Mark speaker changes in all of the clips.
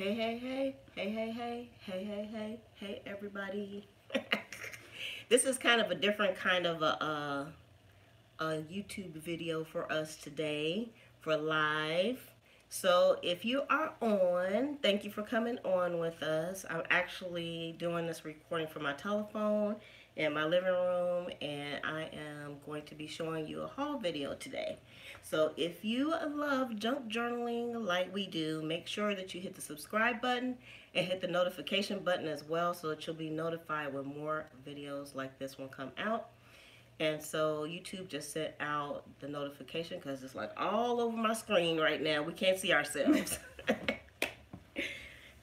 Speaker 1: Hey, hey, hey, hey, hey, hey, hey, hey, hey, hey, everybody. this is kind of a different kind of a, a, a YouTube video for us today for live. So if you are on, thank you for coming on with us. I'm actually doing this recording from my telephone in my living room and I am going to be showing you a haul video today. So if you love junk journaling like we do, make sure that you hit the subscribe button and hit the notification button as well so that you'll be notified when more videos like this one come out. And so YouTube just sent out the notification because it's like all over my screen right now. We can't see ourselves.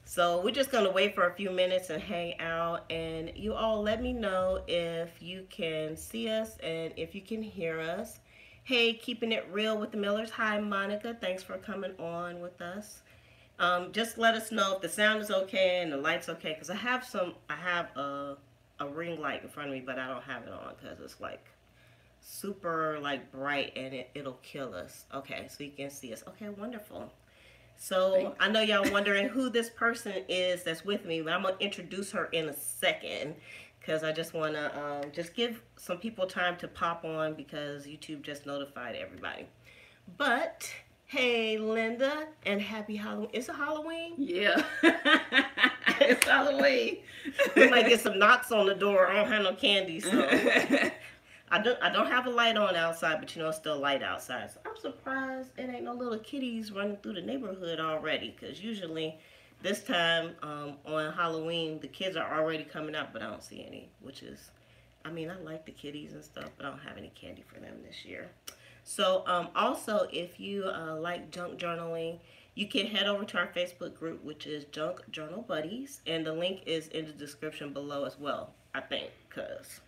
Speaker 1: so we're just to wait for a few minutes and hang out. And you all let me know if you can see us and if you can hear us. Hey, keeping it real with the Millers. Hi, Monica. Thanks for coming on with us. Um, just let us know if the sound is okay and the light's okay. Because I have some, I have a, a ring light in front of me, but I don't have it on because it's like super like bright and it, it'll kill us. Okay, so you can see us. Okay, wonderful. So I know y'all wondering who this person is that's with me, but I'm going to introduce her in a second because I just want to um, just give some people time to pop on because YouTube just notified everybody. But hey, Linda, and happy Halloween. Is it Halloween?
Speaker 2: Yeah, it's Halloween.
Speaker 1: we might get some knocks on the door. I don't have no candy, so I don't. I don't have a light on outside, but you know it's still light outside. So I'm surprised it ain't no little kitties running through the neighborhood already. Because usually this time um, on Halloween, the kids are already coming out, but I don't see any, which is, I mean, I like the kitties and stuff, but I don't have any candy for them this year. So um, also, if you uh, like junk journaling, you can head over to our Facebook group, which is Junk Journal Buddies, and the link is in the description below as well, I think, because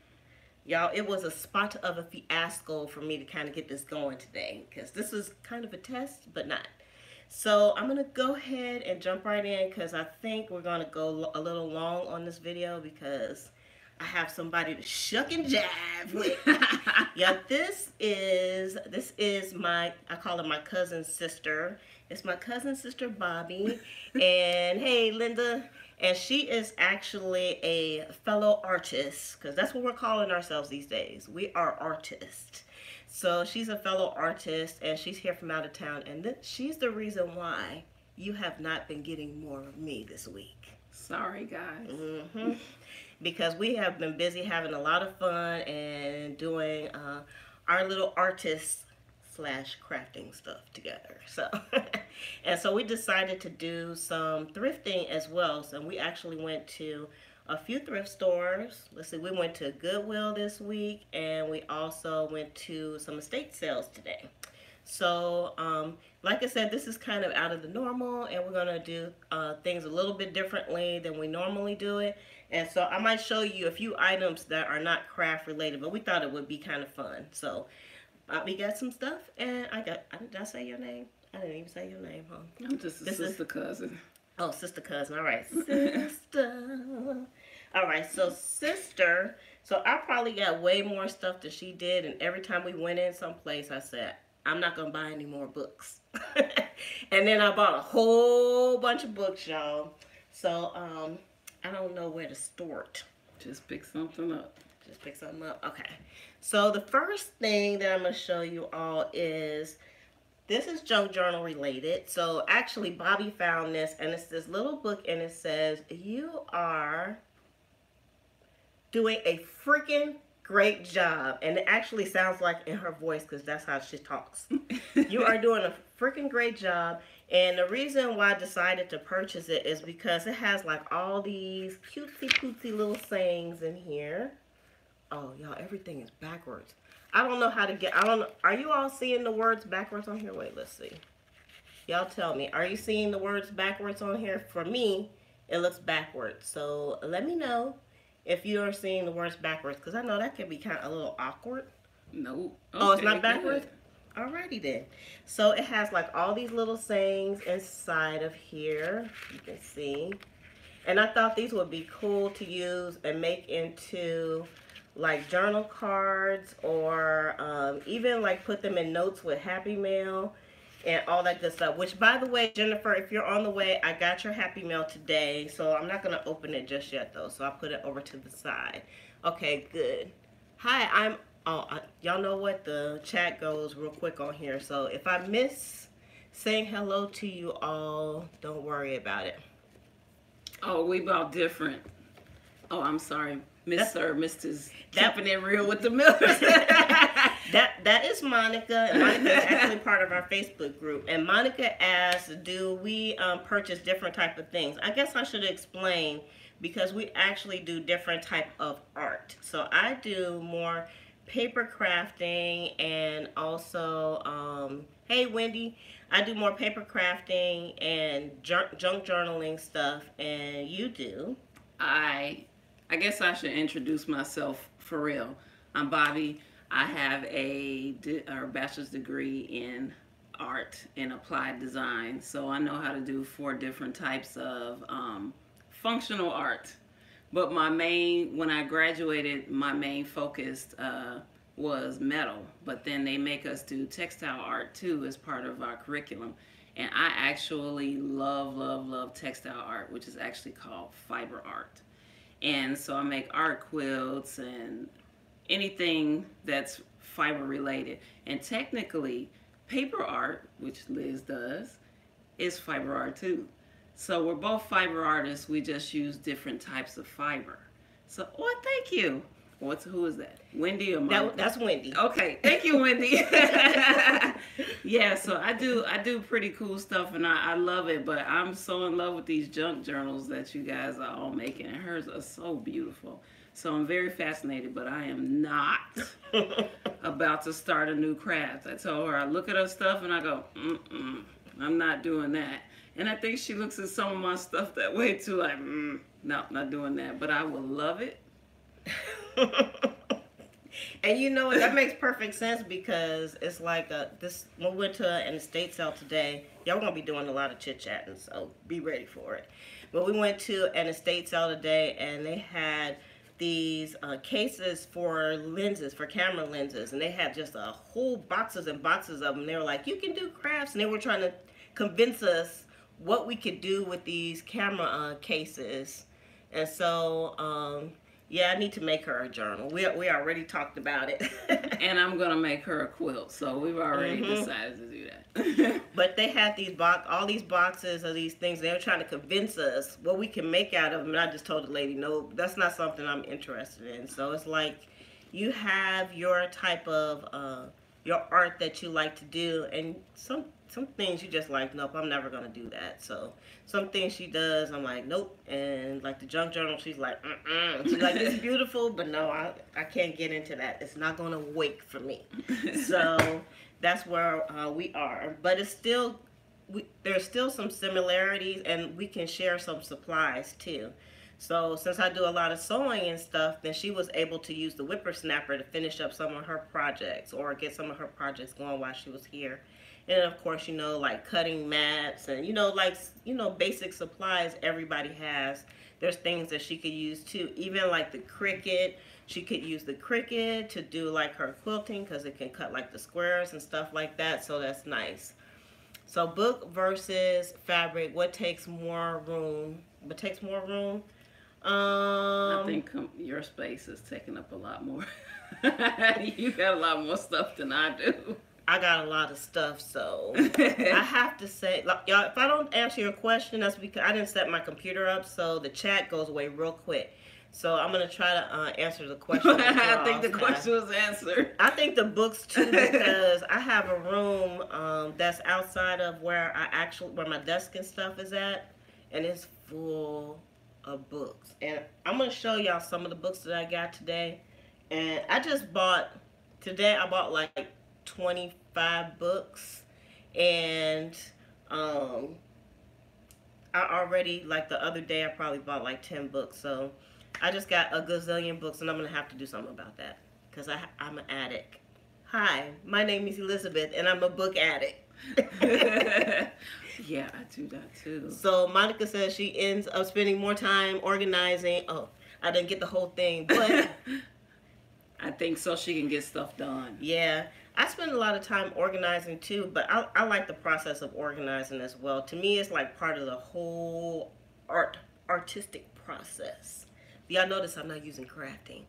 Speaker 1: y'all, it was a spot of a fiasco for me to kind of get this going today, because this was kind of a test, but not. So I'm going to go ahead and jump right in because I think we're going to go a little long on this video because I have somebody to shuck and jive with. yeah, this is, this is my, I call her my cousin's sister. It's my cousin's sister Bobby. and hey, Linda. And she is actually a fellow artist because that's what we're calling ourselves these days. We are artists. So she's a fellow artist and she's here from out of town. And she's the reason why you have not been getting more of me this week.
Speaker 2: Sorry, guys.
Speaker 1: Mm -hmm. Because we have been busy having a lot of fun and doing uh, our little artist slash crafting stuff together. So, and so we decided to do some thrifting as well. So we actually went to a few thrift stores. Let's see, we went to Goodwill this week and we also went to some estate sales today. So, um, like I said, this is kind of out of the normal and we're to do uh, things a little bit differently than we normally do it. And so I might show you a few items that are not craft related, but we thought it would be kind of fun. So we got some stuff and I got, did I say your name? I didn't even say your name, huh?
Speaker 2: I'm just a this sister is, cousin.
Speaker 1: Oh, sister cousin. All right. Sister. All right, so sister, so I probably got way more stuff than she did, and every time we went in someplace, I said, I'm not gonna buy any more books. and then I bought a whole bunch of books, y'all. So um, I don't know where to start.
Speaker 2: Just pick something up.
Speaker 1: Just pick something up. Okay. So the first thing that I'm gonna show you all is this is junk journal related. So actually Bobby found this and it's this little book and it says you are doing a freaking great job. And it actually sounds like in her voice because that's how she talks. you are doing a freaking great job. And the reason why I decided to purchase it is because it has like all these cutesy cutesy little sayings in here. Oh, y'all, everything is backwards. I don't know how to get, I don't know. Are you all seeing the words backwards on here? Wait, let's see. Y'all tell me, are you seeing the words backwards on here? For me, it looks backwards. So let me know if you are seeing the words backwards, because I know that can be kind of a little awkward.
Speaker 2: No. Okay,
Speaker 1: oh, it's not backwards? Good. Alrighty then. So it has like all these little sayings inside of here. You can see. And I thought these would be cool to use and make into like journal cards or um, even like put them in notes with Happy Mail. and all that good stuff. Which, by the way, Jennifer, if you're on the way, I got your happy mail today, so I'm not gonna open it just yet though. So I'll put it over to the side. Okay, good. Hi, I'm. Oh, I, y'all know what the chat goes real quick on here. So if I miss saying hello to you all, don't worry about it.
Speaker 2: Oh, we about different. Oh, I'm sorry, Mr. Mrs. Keeping it real with the Millers.
Speaker 1: that that is Monica. Monica is actually part of our Facebook group. And Monica asked, "Do we um, purchase different type of things?" I guess I should explain because we actually do different type of art. So I do more paper crafting and also, um, hey Wendy, I do more paper crafting and junk journaling stuff, and you do.
Speaker 2: I, I guess I should introduce myself for real. I'm Bobby. I have a, a bachelor's degree in art and applied design, so I know how to do four different types of um, functional art. But my main, when I graduated, my main focus uh, was metal. But then they make us do textile art too as part of our curriculum. And I actually love, love, love textile art, which is actually called fiber art. And so I make art quilts and anything that's fiber related. And technically, paper art, which Liz does, is fiber art too. So we're both fiber artists. We just use different types of fiber. So, oh, thank you. What's who is that? Wendy or Monica?
Speaker 1: That, that's Wendy.
Speaker 2: Okay, thank you, Wendy. yeah, so I do I do pretty cool stuff and I, I love it, but I'm so in love with these junk journals that you guys are all making. And hers are so beautiful. So I'm very fascinated, but I am not about to start a new craft. I told her I look at her stuff and I go, mm I'm not doing that. And I think she looks at some of my stuff that way too, like, mm, no, not doing that. But I will love it.
Speaker 1: and you know that makes perfect sense because it's like a, this. We went to an estate sale today. Y'all gonna be doing a lot of chit chatting, so be ready for it. But we went to an estate sale today, and they had these uh, cases for lenses, for camera lenses, and they had just a whole boxes and boxes of them. They were like, "You can do crafts," and they were trying to convince us what we could do with these camera uh, cases. And so, um, yeah, I need to make her a journal. We, we already talked about it.
Speaker 2: and I'm going to make her a quilt. So we've already mm-hmm. decided to do
Speaker 1: that. but they had these box, all these boxes of these things. They were trying to convince us what we can make out of them. And I just told the lady, no, that's not something I'm interested in. So it's like you have your type of, uh, your art that you like to do. And some some things you just like, nope, I'm never gonna do that. So some things she does, I'm like, nope. And like the junk journal, she's like, mm She's like, it's beautiful, but no, I I can't get into that. It's not gonna wake for me. so that's where uh, we are. But it's still, we, there's still some similarities, and we can share some supplies too. So since I do a lot of sewing and stuff, then she was able to use the whippersnapper to finish up some of her projects or get some of her projects going while she was here and of course, you know, like cutting mats and, you know, like, you know, basic supplies everybody has. There's things that she could use too. Even like the Cricut, she could use the Cricut to do like her quilting because it can cut like the squares and stuff like that. So that's nice. So book versus fabric, what takes more room? What takes more room?
Speaker 2: Um, I think your space is taking up a lot more. you got a lot more stuff than I do.
Speaker 1: I got a lot of stuff, so I have to say, like, y'all, if I don't answer your question, that's because I didn't set my computer up, so the chat goes away real quick. So I'm gonna try to uh, answer the question.
Speaker 2: I think the question was answered.
Speaker 1: I think the books too, because I have a room um, that's outside of where I actually where my desk and stuff is at, and it's full of books. And I'm gonna show y'all some of the books that I got today. And I just bought today. I bought like 25 books and um I already like the other day I probably bought like 10 books so I just got a gazillion books and I'm gonna have to do something about that because I I'm an addict hi my name is Elizabeth and I'm a book addict
Speaker 2: yeah I do that too
Speaker 1: so Monica says she ends up spending more time organizing oh I didn't get the whole thing but
Speaker 2: I think so she can get stuff done
Speaker 1: yeah I spend a lot of time organizing too, but I, I like the process of organizing as well. To me, it's like part of the whole art artistic process. Y'all notice I'm not using crafting.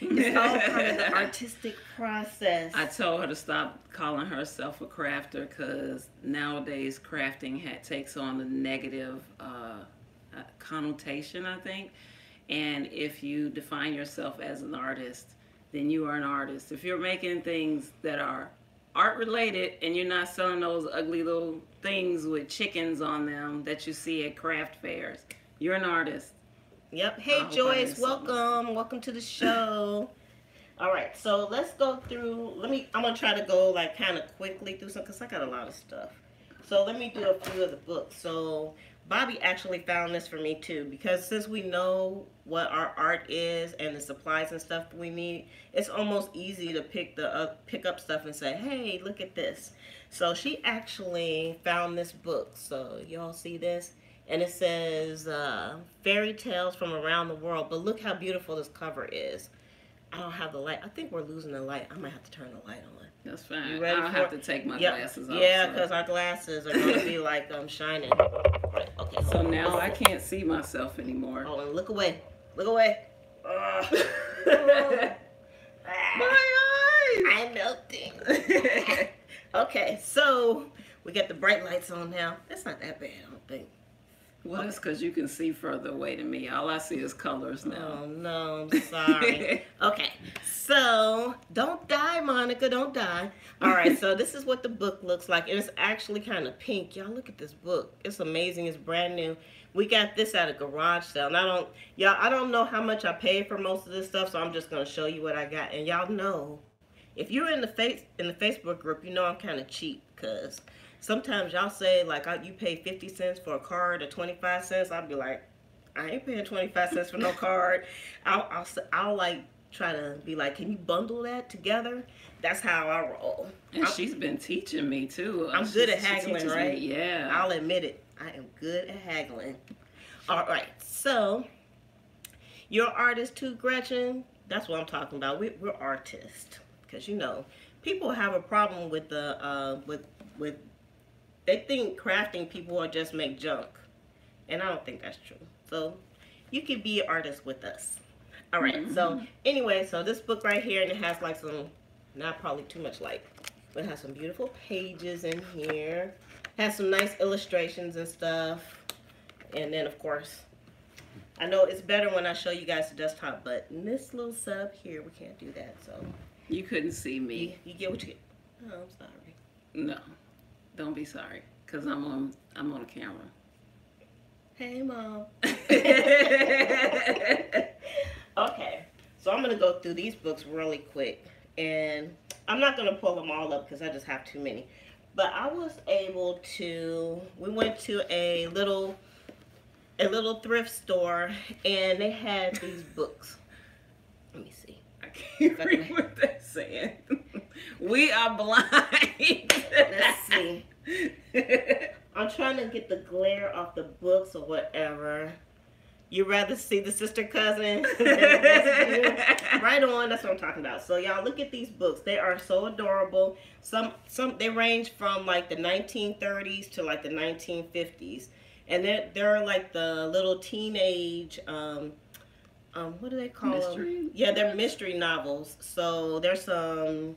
Speaker 1: It's all part of the artistic process.
Speaker 2: I told her to stop calling herself a crafter because nowadays crafting ha- takes on a negative uh, uh, connotation, I think. And if you define yourself as an artist, then you are an artist. If you're making things that are art related and you're not selling those ugly little things with chickens on them that you see at craft fairs, you're an artist.
Speaker 1: Yep. Hey Joyce, welcome. Welcome to the show. All right, so let's go through. Let me. I'm gonna try to go like kind of quickly through some because I got a lot of stuff. So let me do a few of the books. So Bobby actually found this for me too because since we know what our art is and the supplies and stuff we need, it's almost easy to pick the uh, pick up stuff and say, "Hey, look at this." So she actually found this book. So y'all see this? And it says uh, fairy tales from around the world. But look how beautiful this cover is. I don't have the light. I think we're losing the light. I might have to turn the light on.
Speaker 2: That's fine. You ready I'll have to take my
Speaker 1: yep.
Speaker 2: glasses off.
Speaker 1: Yeah, because so. our glasses are going to be like um shining.
Speaker 2: Okay. So on. now I can't see myself anymore.
Speaker 1: Hold on. Look away. Look away. Uh.
Speaker 2: my eyes.
Speaker 1: I'm melting. okay, so we got the bright lights on now. That's not that bad, I don't think.
Speaker 2: Well, that's because you can see further away than me. All I see is colors now.
Speaker 1: Oh, no, I'm sorry. okay, so don't die, Monica, don't die. All right, so this is what the book looks like. And it's actually kind of pink. Y'all look at this book. It's amazing. It's brand new. We got this at a garage sale. And I don't, y'all, I don't know how much I paid for most of this stuff, so I'm just going to show you what I got. And y'all know, if you're in the face in the Facebook group, you know I'm kind of cheap because sometimes y'all say like you pay 50 cents for a card or 25 cents i'll be like i ain't paying 25 cents for no card. I'll, I'll i'll like try to be like can you bundle that together? That's how i roll.
Speaker 2: And I'm, she's been teaching me too.
Speaker 1: I'm good at haggling right
Speaker 2: me, yeah.
Speaker 1: I'll admit it. I am good at haggling. All right. So you're artist too gretchen? That's what i'm talking about. We, we're artists. Because you know people have a problem with the uh, with with they think crafting people will just make junk. And I don't think that's true. So you can be an artist with us. All right, mm-hmm. so anyway, so this book right here, and it has like some, not probably too much light, but it has some beautiful pages in here. Has some nice illustrations and stuff. And then, of course, I know it's better when I show you guys the desktop, but in this little setup here, we can't do that, so.
Speaker 2: You couldn't see me.
Speaker 1: You, you get what you get. Oh, I'm sorry.
Speaker 2: No. Don't be sorry, cause I'm on I'm on a camera.
Speaker 1: Hey, mom. okay, so I'm gonna go through these books really quick, and I'm not gonna pull them all up because I just have too many. But I was able to. We went to a little a little thrift store, and they had these books. Let me see.
Speaker 2: I can't read what they're saying. we are blind.
Speaker 1: Let's see. I'm trying to get the glare off the books or whatever. You'd rather see the sister cousin? right on. That's what I'm talking about. So y'all look at these books. They are so adorable. Some some they range from like the 1930s to like the 1950s, and they're they're like the little teenage. Um, um, what do they call mystery? them? Yeah, they're mystery novels. So there's some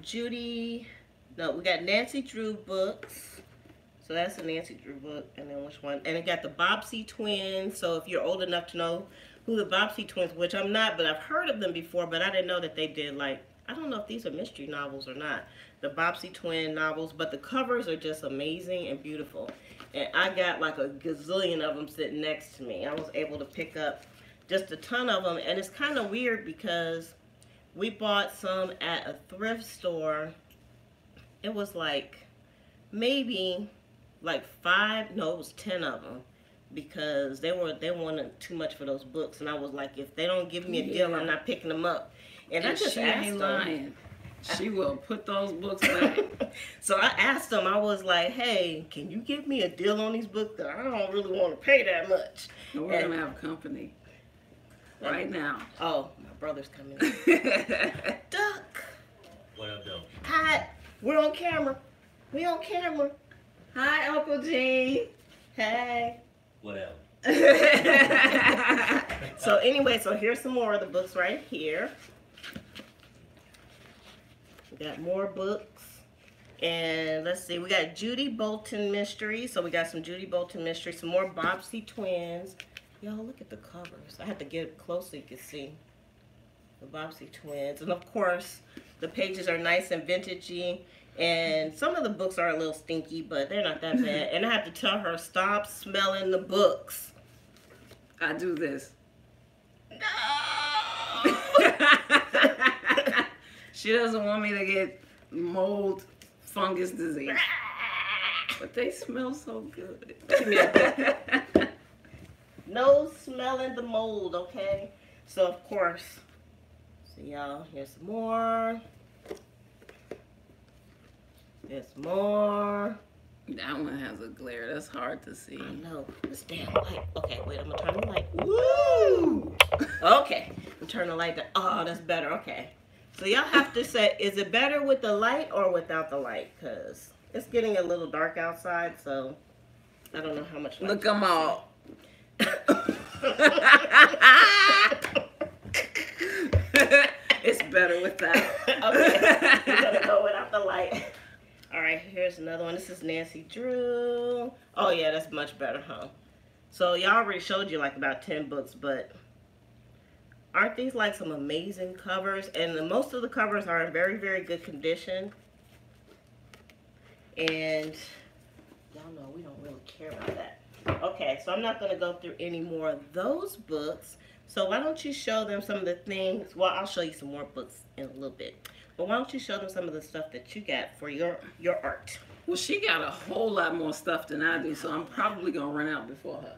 Speaker 1: Judy no, we got Nancy Drew books. So that's a Nancy Drew book. And then which one? And it got the Bobbsey twins. So if you're old enough to know who the Bobbsey twins, which I'm not, but I've heard of them before, but I didn't know that they did like, I don't know if these are mystery novels or not. The Bobbsey twin novels, but the covers are just amazing and beautiful. And I got like a gazillion of them sitting next to me. I was able to pick up just a ton of them. And it's kind of weird because we bought some at a thrift store it was like maybe like five no it was ten of them because they were they wanted too much for those books. And i was like if they don't give me a deal i'm not picking them up. And, and i just asked them lying.
Speaker 2: she will put those books back.
Speaker 1: So i asked them i was like hey can you give me a deal on these books? That i don't really want to pay that much.
Speaker 2: And we're and, gonna have company. Right now.
Speaker 1: Oh my brother's coming. Duck.
Speaker 3: What up, though?
Speaker 1: Hi, we're on camera. We on camera.
Speaker 2: Hi, Uncle Gene.
Speaker 1: Hey.
Speaker 3: Whatever.
Speaker 1: So anyway, so here's some more of the books right here. We got more books. And let's see, we got Judy Bolton Mystery. So we got some Judy Bolton Mystery, some more Bobbsey Twins. Y'all look at the covers. I had to get close so you can see the Bobbsey Twins. And of course, the pages are nice and vintagey. And some of the books are a little stinky, but they're not that bad. And I have to tell her, stop smelling the books.
Speaker 2: I do this.
Speaker 1: No!
Speaker 2: she doesn't want me to get mold fungus disease. But they smell so good.
Speaker 1: Give me that No smelling the mold, okay? So of course, y'all, here's some more. There's more.
Speaker 2: that one has a glare. That's hard to see.
Speaker 1: I know. This damn light. Okay, wait, I'm gonna turn the light. Woo! Okay. I'm turning the light down. Oh, that's better. Okay. So y'all have to say, is it better with the light or without the light? Cause it's getting a little dark outside, so I don't know how much.
Speaker 2: Look them all. it's better with that.
Speaker 1: okay, we're gonna go without the light. All right, here's another one. This is Nancy Drew. Oh yeah, that's much better, huh? So y'all already showed you like about ten books, but aren't these like some amazing covers? And the, most of the covers are in very, very good condition. And y'all know we don't really care about that. Okay, so I'm not gonna go through any more of those books. So why don't you show them some of the things? Well, I'll show you some more books in a little bit. But why don't you show them some of the stuff that you got for your your art?
Speaker 2: Well, she got a whole lot more stuff than I do, so I'm probably gonna run out before her.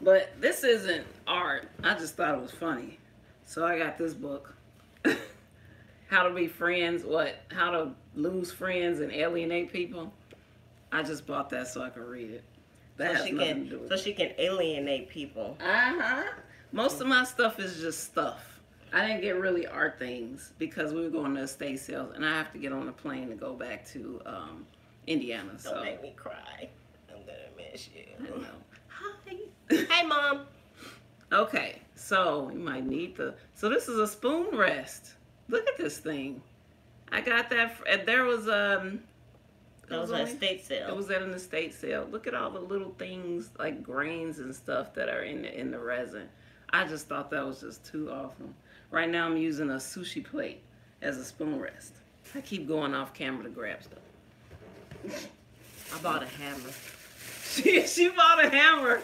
Speaker 2: But this isn't art. I just thought it was funny. So I got this book. How to be friends, what? How to lose friends and alienate people. I just bought that so I could read it. That
Speaker 1: so she can
Speaker 2: to
Speaker 1: so she can alienate people.
Speaker 2: Uh-huh. Most of my stuff is just stuff. I didn't get really art things because we were going to estate sales and I have to get on a plane to go back to um, Indiana.
Speaker 1: Don't
Speaker 2: So
Speaker 1: make me cry. I'm gonna miss you.
Speaker 2: I know.
Speaker 1: Hi. Hey, mom.
Speaker 2: Okay, so you might need the. So this is a spoon rest. Look at this thing. I got that. and There was um.
Speaker 1: That was
Speaker 2: only-
Speaker 1: an estate sale.
Speaker 2: It was at an estate sale. Look at all the little things like grains and stuff that are in the, in the resin. I just thought that was just too awesome. Right now I'm using a sushi plate as a spoon rest. I keep going off camera to grab stuff.
Speaker 1: I bought a hammer.
Speaker 2: She, she bought a hammer.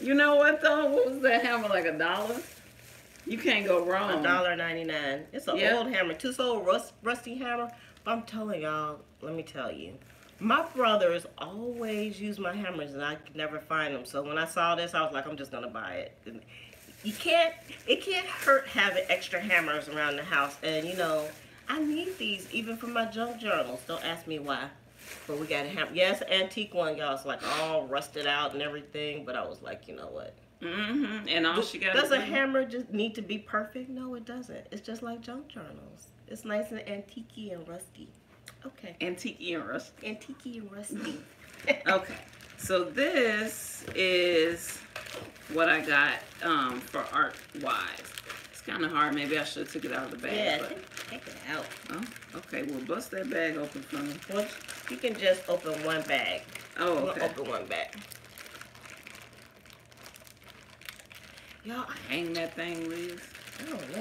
Speaker 2: You know what though? What was that hammer? Like a dollar? You can't go wrong.
Speaker 1: A dollar ninety nine. It's an
Speaker 2: Yeah.
Speaker 1: old hammer. Too old rust, rusty hammer. But I'm telling y'all, let me tell you. My brothers always use my hammers and I could never find them. So when I saw this, I was like, I'm just gonna buy it. And You can't it can't hurt having extra hammers around the house. And you know, I need these even for my junk journals. Don't ask me why. But we got a hammer. Yeah, antique one, y'all. It's like all rusted out and everything. But I was like, you know what?
Speaker 2: Mm-hmm. And all she got.
Speaker 1: Does a hammer just need to be perfect? No, it doesn't. It's just like junk journals. It's nice and antique and rusty. Okay.
Speaker 2: Antique and rusty.
Speaker 1: Antique and rusty.
Speaker 2: Okay, so this is what I got um, for art wise. It's kind of hard. Maybe I should have took it out of the bag.
Speaker 1: Yeah, take, it out.
Speaker 2: oh, okay, well, bust that bag open for me.
Speaker 1: Well, you can just open one bag.
Speaker 2: Oh, okay.
Speaker 1: open one bag. Y'all,
Speaker 2: Hang that thing, Liz.
Speaker 1: I don't know.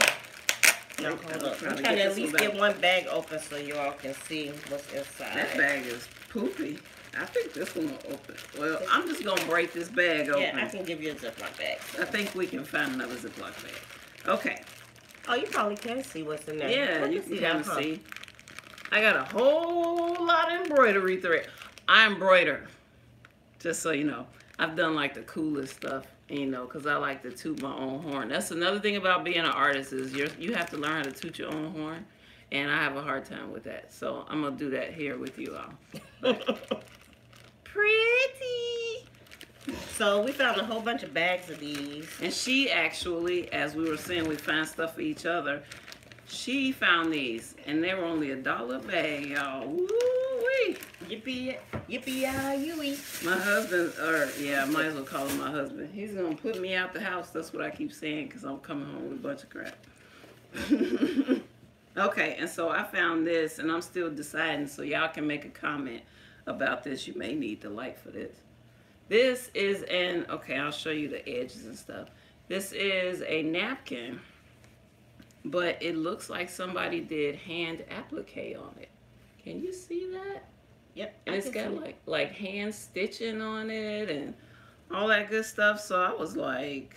Speaker 1: No,
Speaker 2: Wait,
Speaker 1: hold
Speaker 2: I'm
Speaker 1: up.
Speaker 2: trying
Speaker 1: I'm
Speaker 2: to
Speaker 1: trying to at least get one bag open so you all can see what's inside.
Speaker 2: That bag is poopy. I think this one will open. Well, I'm just gonna break this bag open.
Speaker 1: Yeah, I can give you a Ziploc bag.
Speaker 2: I think we can find another Ziploc bag. Okay.
Speaker 1: Oh, you probably can see what's in there.
Speaker 2: Yeah,
Speaker 1: I
Speaker 2: you can kind of
Speaker 1: huh?
Speaker 2: see. I got a whole lot of embroidery thread. I embroider, just so you know. I've done like the coolest stuff, you know, because I like to toot my own horn. That's another thing about being an artist is you you have to learn how to toot your own horn, and I have a hard time with that. So I'm gonna do that here with you all. Pretty.
Speaker 1: so we found a whole bunch of bags of these.
Speaker 2: And she actually, as we were saying, we find stuff for each other. She found these, and they were only a dollar a bag, y'all. Woo-wee.
Speaker 1: Yippee, yippee, yui.
Speaker 2: My husband, or yeah, I might as well call him my husband. He's gonna put me out the house. That's what I keep saying because I'm coming home with a bunch of crap. okay, and so I found this, and I'm still deciding. So y'all can make a comment about this. You may need the light for this. This is an okay. I'll show you the edges and stuff. This is a napkin, but it looks like somebody did hand applique on it. Can you see that?
Speaker 1: Yep.
Speaker 2: And it's got
Speaker 1: see it.
Speaker 2: like like hand stitching on it and all that good stuff. So I was like,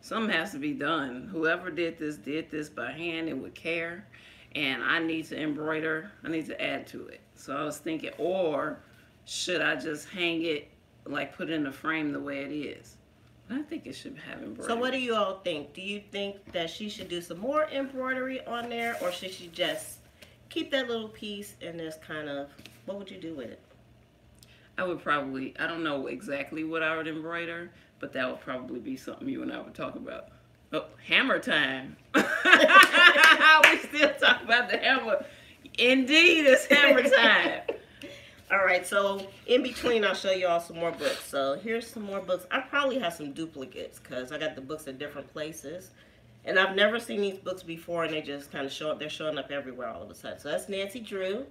Speaker 2: something has to be done. Whoever did this did this by hand and with care. And I need to embroider. I need to add to it. So I was thinking, or should I just hang it, like put it in a frame the way it is? But I think it should have embroidery.
Speaker 1: So what do you all think? Do you think that she should do some more embroidery on there, or should she just keep that little piece and just kind of? What would you do with it?
Speaker 2: I would probably, I don't know exactly what I would embroider, but that would probably be something you and I would talk about. Oh, hammer time. we still talk about the hammer. Indeed, it's hammer time.
Speaker 1: All right, so in between, I'll show you all some more books. So here's some more books. I probably have some duplicates because I got the books at different places. And I've never seen these books before, and they just kind of show up. They're showing up everywhere all of a sudden. So that's Nancy Drew.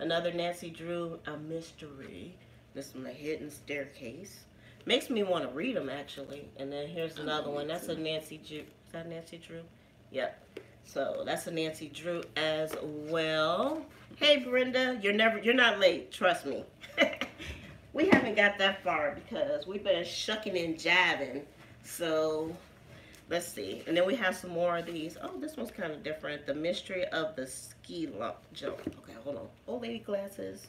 Speaker 1: Another Nancy Drew, A Mystery. This one, A Hidden Staircase. Makes me want to read them, actually. And then here's another one. That's a Nancy Drew. Is that Nancy Drew? Yep. So that's a Nancy Drew as well. Hey Brenda, you're never you're not late, trust me. we haven't got that far because we've been shucking and jabbing. So let's see. And then we have some more of these. Oh, this one's kind of different. The mystery of the ski lump jump. Okay, hold on. Old lady glasses.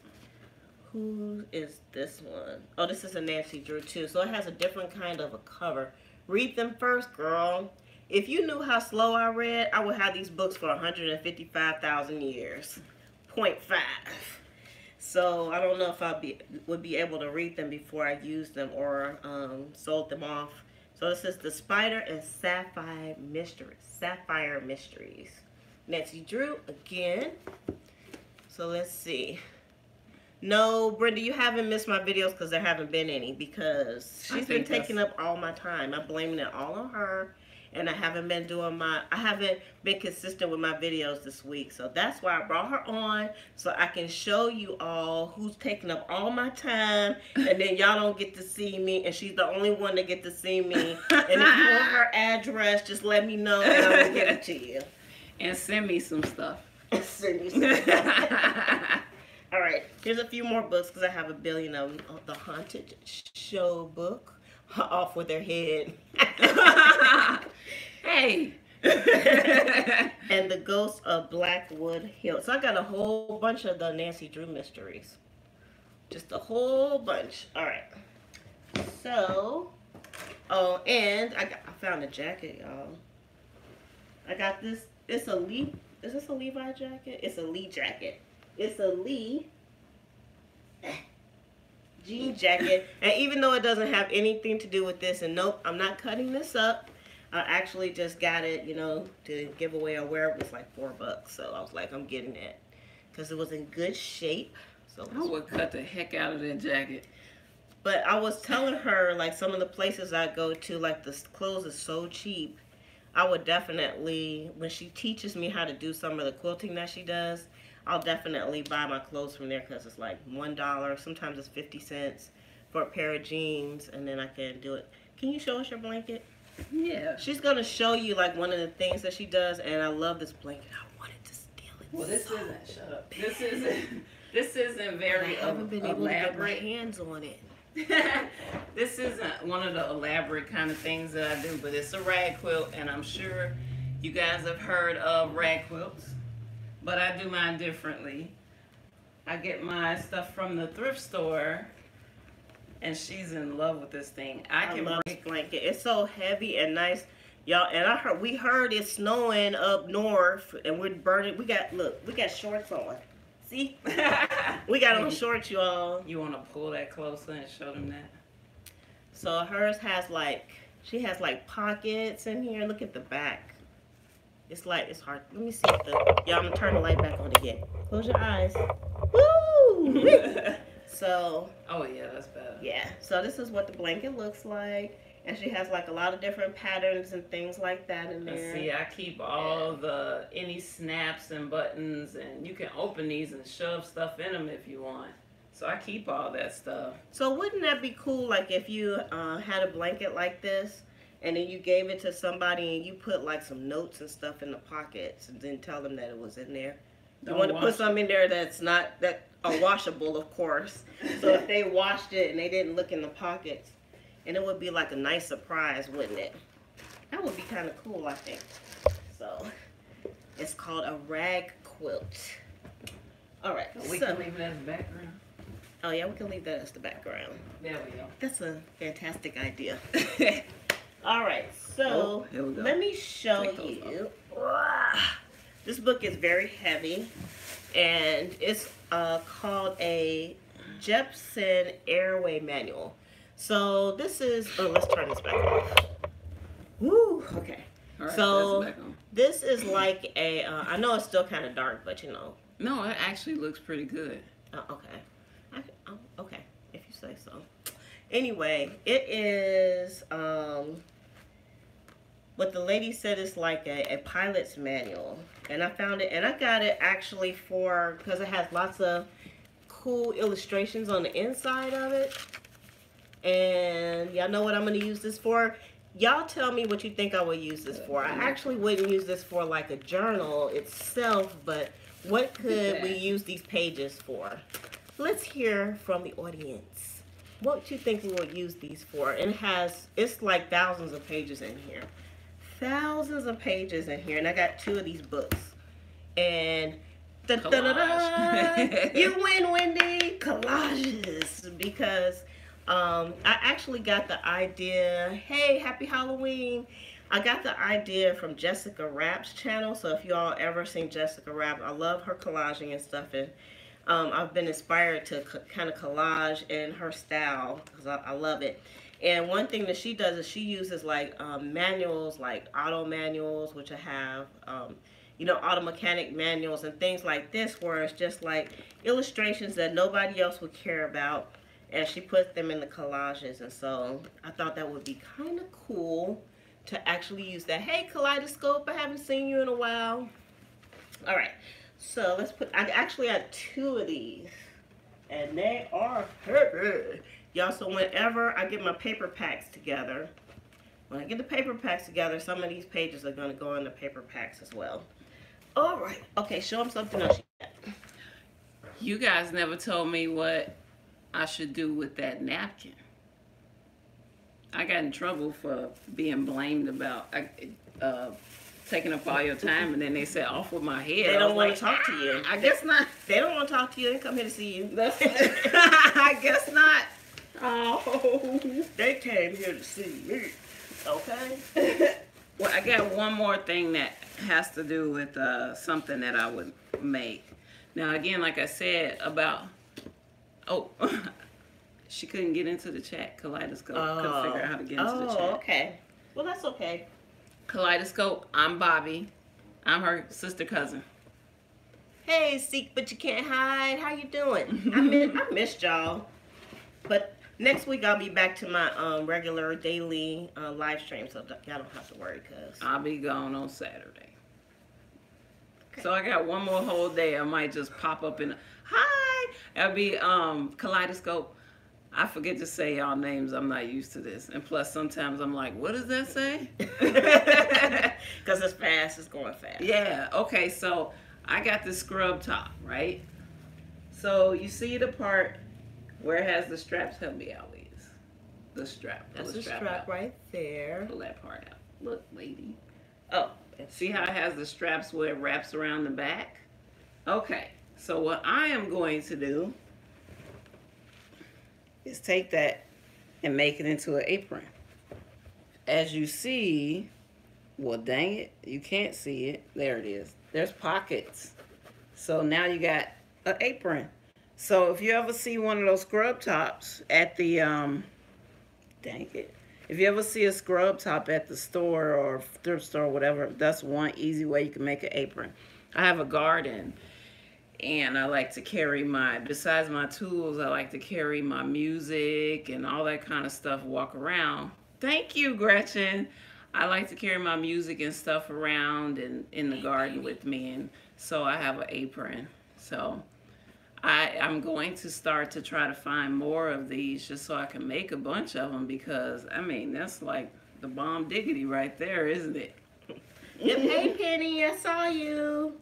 Speaker 1: Who is this one? Oh, this is a Nancy Drew too. So it has a different kind of a cover. Read them first, girl. If you knew how slow I read, I would have these books for 155,000 years. 0.5. So I don't know if I be would be able to read them before I used them or um, sold them off. So this is the Spider and Sapphire Mystery, Sapphire Mysteries. Nancy Drew again. So let's see. No, Brenda, you haven't missed my videos because there haven't been any because she's been taking up all my time. I'm blaming it all on her and I haven't been doing my I haven't been consistent with my videos this week. So that's why I brought her on so I can show you all who's taking up all my time and then y'all don't get to see me and she's the only one that get to see me. And if you want her address, just let me know and I will get it to you.
Speaker 2: And send me some stuff.
Speaker 1: Send you some. stuff. All right, here's a few more books because I have a billion of them. Oh, the Haunted Showboat, Off with Their Head.
Speaker 2: Hey.
Speaker 1: and the Ghost of Blackwood Hill. So I got a whole bunch of the Nancy Drew mysteries. Just a whole bunch. All right. So, oh, and I got I found a jacket, y'all. I got this. It's a Lee. Is this a Levi jacket? It's a Lee jacket. It's a Lee jean jacket. And even though it doesn't have anything to do with this, and nope, I'm not cutting this up. I actually just got it, you know, to give away or wear. It was like four bucks. So I was like, I'm getting it. Because it was in good shape. So
Speaker 2: I would cut the heck out of that jacket.
Speaker 1: but I was telling her like some of the places I go to, like the clothes is so cheap. I would definitely, when she teaches me how to do some of the quilting that she does, I'll definitely buy my clothes from there because it's like one dollar. Sometimes it's fifty cents for a pair of jeans, and then I can do it. Can you show us your blanket?
Speaker 2: Yeah.
Speaker 1: She's gonna show you like one of the things that she does, and I love this blanket. I wanted to steal it.
Speaker 2: Well, this
Speaker 1: so
Speaker 2: isn't. Shut up. This isn't. This isn't very
Speaker 1: I haven't been able to get my
Speaker 2: elaborate.
Speaker 1: hands on it.
Speaker 2: this isn't one of the elaborate kind of things that I do, but it's a rag quilt, and I'm sure you guys have heard of rag quilts, but I do mine differently. I get my stuff from the thrift store, and she's in love with this thing. I
Speaker 1: I
Speaker 2: can
Speaker 1: love
Speaker 2: break.
Speaker 1: this blanket. It's so heavy and nice. Y'all, and I heard we heard it's snowing up north, and we're burning. We got look, we got shorts on. See, we got on shorts, y'all.
Speaker 2: You want to pull that closer and show them that?
Speaker 1: So hers has like she has like pockets in here. Look at the back. It's like it's hard. Let me see if the y'all. I'm gonna turn the light back on again. Close your eyes. Woo! so
Speaker 2: Oh yeah, that's better.
Speaker 1: yeah. So this is what the blanket looks like, and she has like a lot of different patterns and things like that in there.
Speaker 2: see, I keep all the any snaps and buttons, and you can open these and shove stuff in them if you want. So I keep all that stuff.
Speaker 1: So wouldn't that be cool? Like if you uh, had a blanket like this, and then you gave it to somebody, and you put like some notes and stuff in the pockets, and then tell them that it was in there. You
Speaker 2: Don't
Speaker 1: want to put
Speaker 2: it.
Speaker 1: something in there that's not that washable, of course. So if they washed it and they didn't look in the pockets, and it would be like a nice surprise, wouldn't it? That would be kind of cool, I think. So it's called a rag quilt. All right.
Speaker 2: So We
Speaker 1: so,
Speaker 2: can leave it as background.
Speaker 1: oh yeah, we can leave that as the background.
Speaker 2: There we go.
Speaker 1: That's a fantastic idea. All right, so
Speaker 2: Oh, here we go.
Speaker 1: let me show you. Wow. This book is very heavy, and it's uh, called a Jeppesen Airway Manual. So this is. Oh, let's turn this back off. Woo. Okay.
Speaker 2: All right,
Speaker 1: So-
Speaker 2: on.
Speaker 1: This is like a. Uh, I know it's still kind of dark, but you know.
Speaker 2: No, it actually looks pretty good.
Speaker 1: Uh, okay. I, oh, okay, if you say so. Anyway, it is um what the lady said is like a, a pilot's manual. And I found it and I got it actually for because it has lots of cool illustrations on the inside of it. And y'all know what I'm gonna use this for? Y'all tell me what you think I would use this for. I actually wouldn't use this for like a journal itself, but what could we use these pages for? Let's hear from the audience. What you think we would use these for? And it has it's like thousands of pages in here. Thousands of pages in here. And I got two of these books. And da, da, da, you win, Wendy. Collages. Because um, I actually got the idea. Hey, happy Halloween. I got the idea from Jessica Rapp's channel. So if y'all ever seen Jessica Rapp, I love her collaging and stuff. And um, I've been inspired to kind of collage in her style because I, I love it. And one thing that she does is she uses like um, manuals, like auto manuals, which I have, um, you know, auto mechanic manuals and things like this, where it's just like illustrations that nobody else would care about. And she puts them in the collages. And so I thought that would be kind of cool to actually use that. Hey, Kaleidoscope, I haven't seen you in a while. All right. So let's put, I actually have two of these. And they are heavy. Y'all, so whenever I get my paper packs together, when I get the paper packs together, some of these pages are going to go in the paper packs as well. All right. Okay, show them something else. you got.
Speaker 2: You guys never told me what I should do with that napkin. I got in trouble for being blamed about uh, taking up all your time, and then they said off with my head.
Speaker 1: They don't want to talk to you.
Speaker 2: I guess not.
Speaker 1: They don't want to talk to you. They come here to see you.
Speaker 2: I guess not.
Speaker 1: Oh, they came here to see me. Okay.
Speaker 2: Well, I got one more thing that has to do with uh, something that I would make. Now, again, like I said about, oh, she couldn't get into the chat. Kaleidoscope couldn't figure out how to get into the chat.
Speaker 1: oh, okay. Well, that's okay.
Speaker 2: Kaleidoscope, I'm Bobby. I'm her sister cousin.
Speaker 1: Hey, seek but you can't hide. How you doing? I miss, I missed y'all. But next week I'll be back to my um, regular daily uh, live stream, so y'all don't have to worry, cause
Speaker 2: I'll be gone on Saturday. So I got one more whole day. I might just pop up in. Hi, I'll be um Kaleidoscope. I forget to say y'all names. I'm not used to this, and plus sometimes I'm like, what does that say?
Speaker 1: cause it's fast, it's going fast.
Speaker 2: Yeah, okay, so I got the scrub top, right? So you see the part where has the straps, help me out, please. The strap.
Speaker 1: That's
Speaker 2: the
Speaker 1: the strap
Speaker 2: out.
Speaker 1: right there.
Speaker 2: Pull that part out. Look, lady.
Speaker 1: Oh,
Speaker 2: See how it has the straps where it wraps around the back? Okay, so what I am going to do is take that and make it into an apron. As you see, well, dang it, you can't see it. There it is. There's pockets. So now you got an apron. So if you ever see one of those scrub tops at the, um, dang it, If you ever see a scrub top at the store or thrift store or whatever, that's one easy way you can make an apron. I have a garden and I like to carry my, besides my tools, I like to carry my music and all that kind of stuff, walk around. Thank you, Gretchen. I like to carry my music and stuff around and in the garden with me, and so I have an apron. So I, I'm going to start to try to find more of these just so I can make a bunch of them because, I mean, that's like the bomb diggity right there, isn't it?
Speaker 1: Yep. Hey, Penny, I saw you.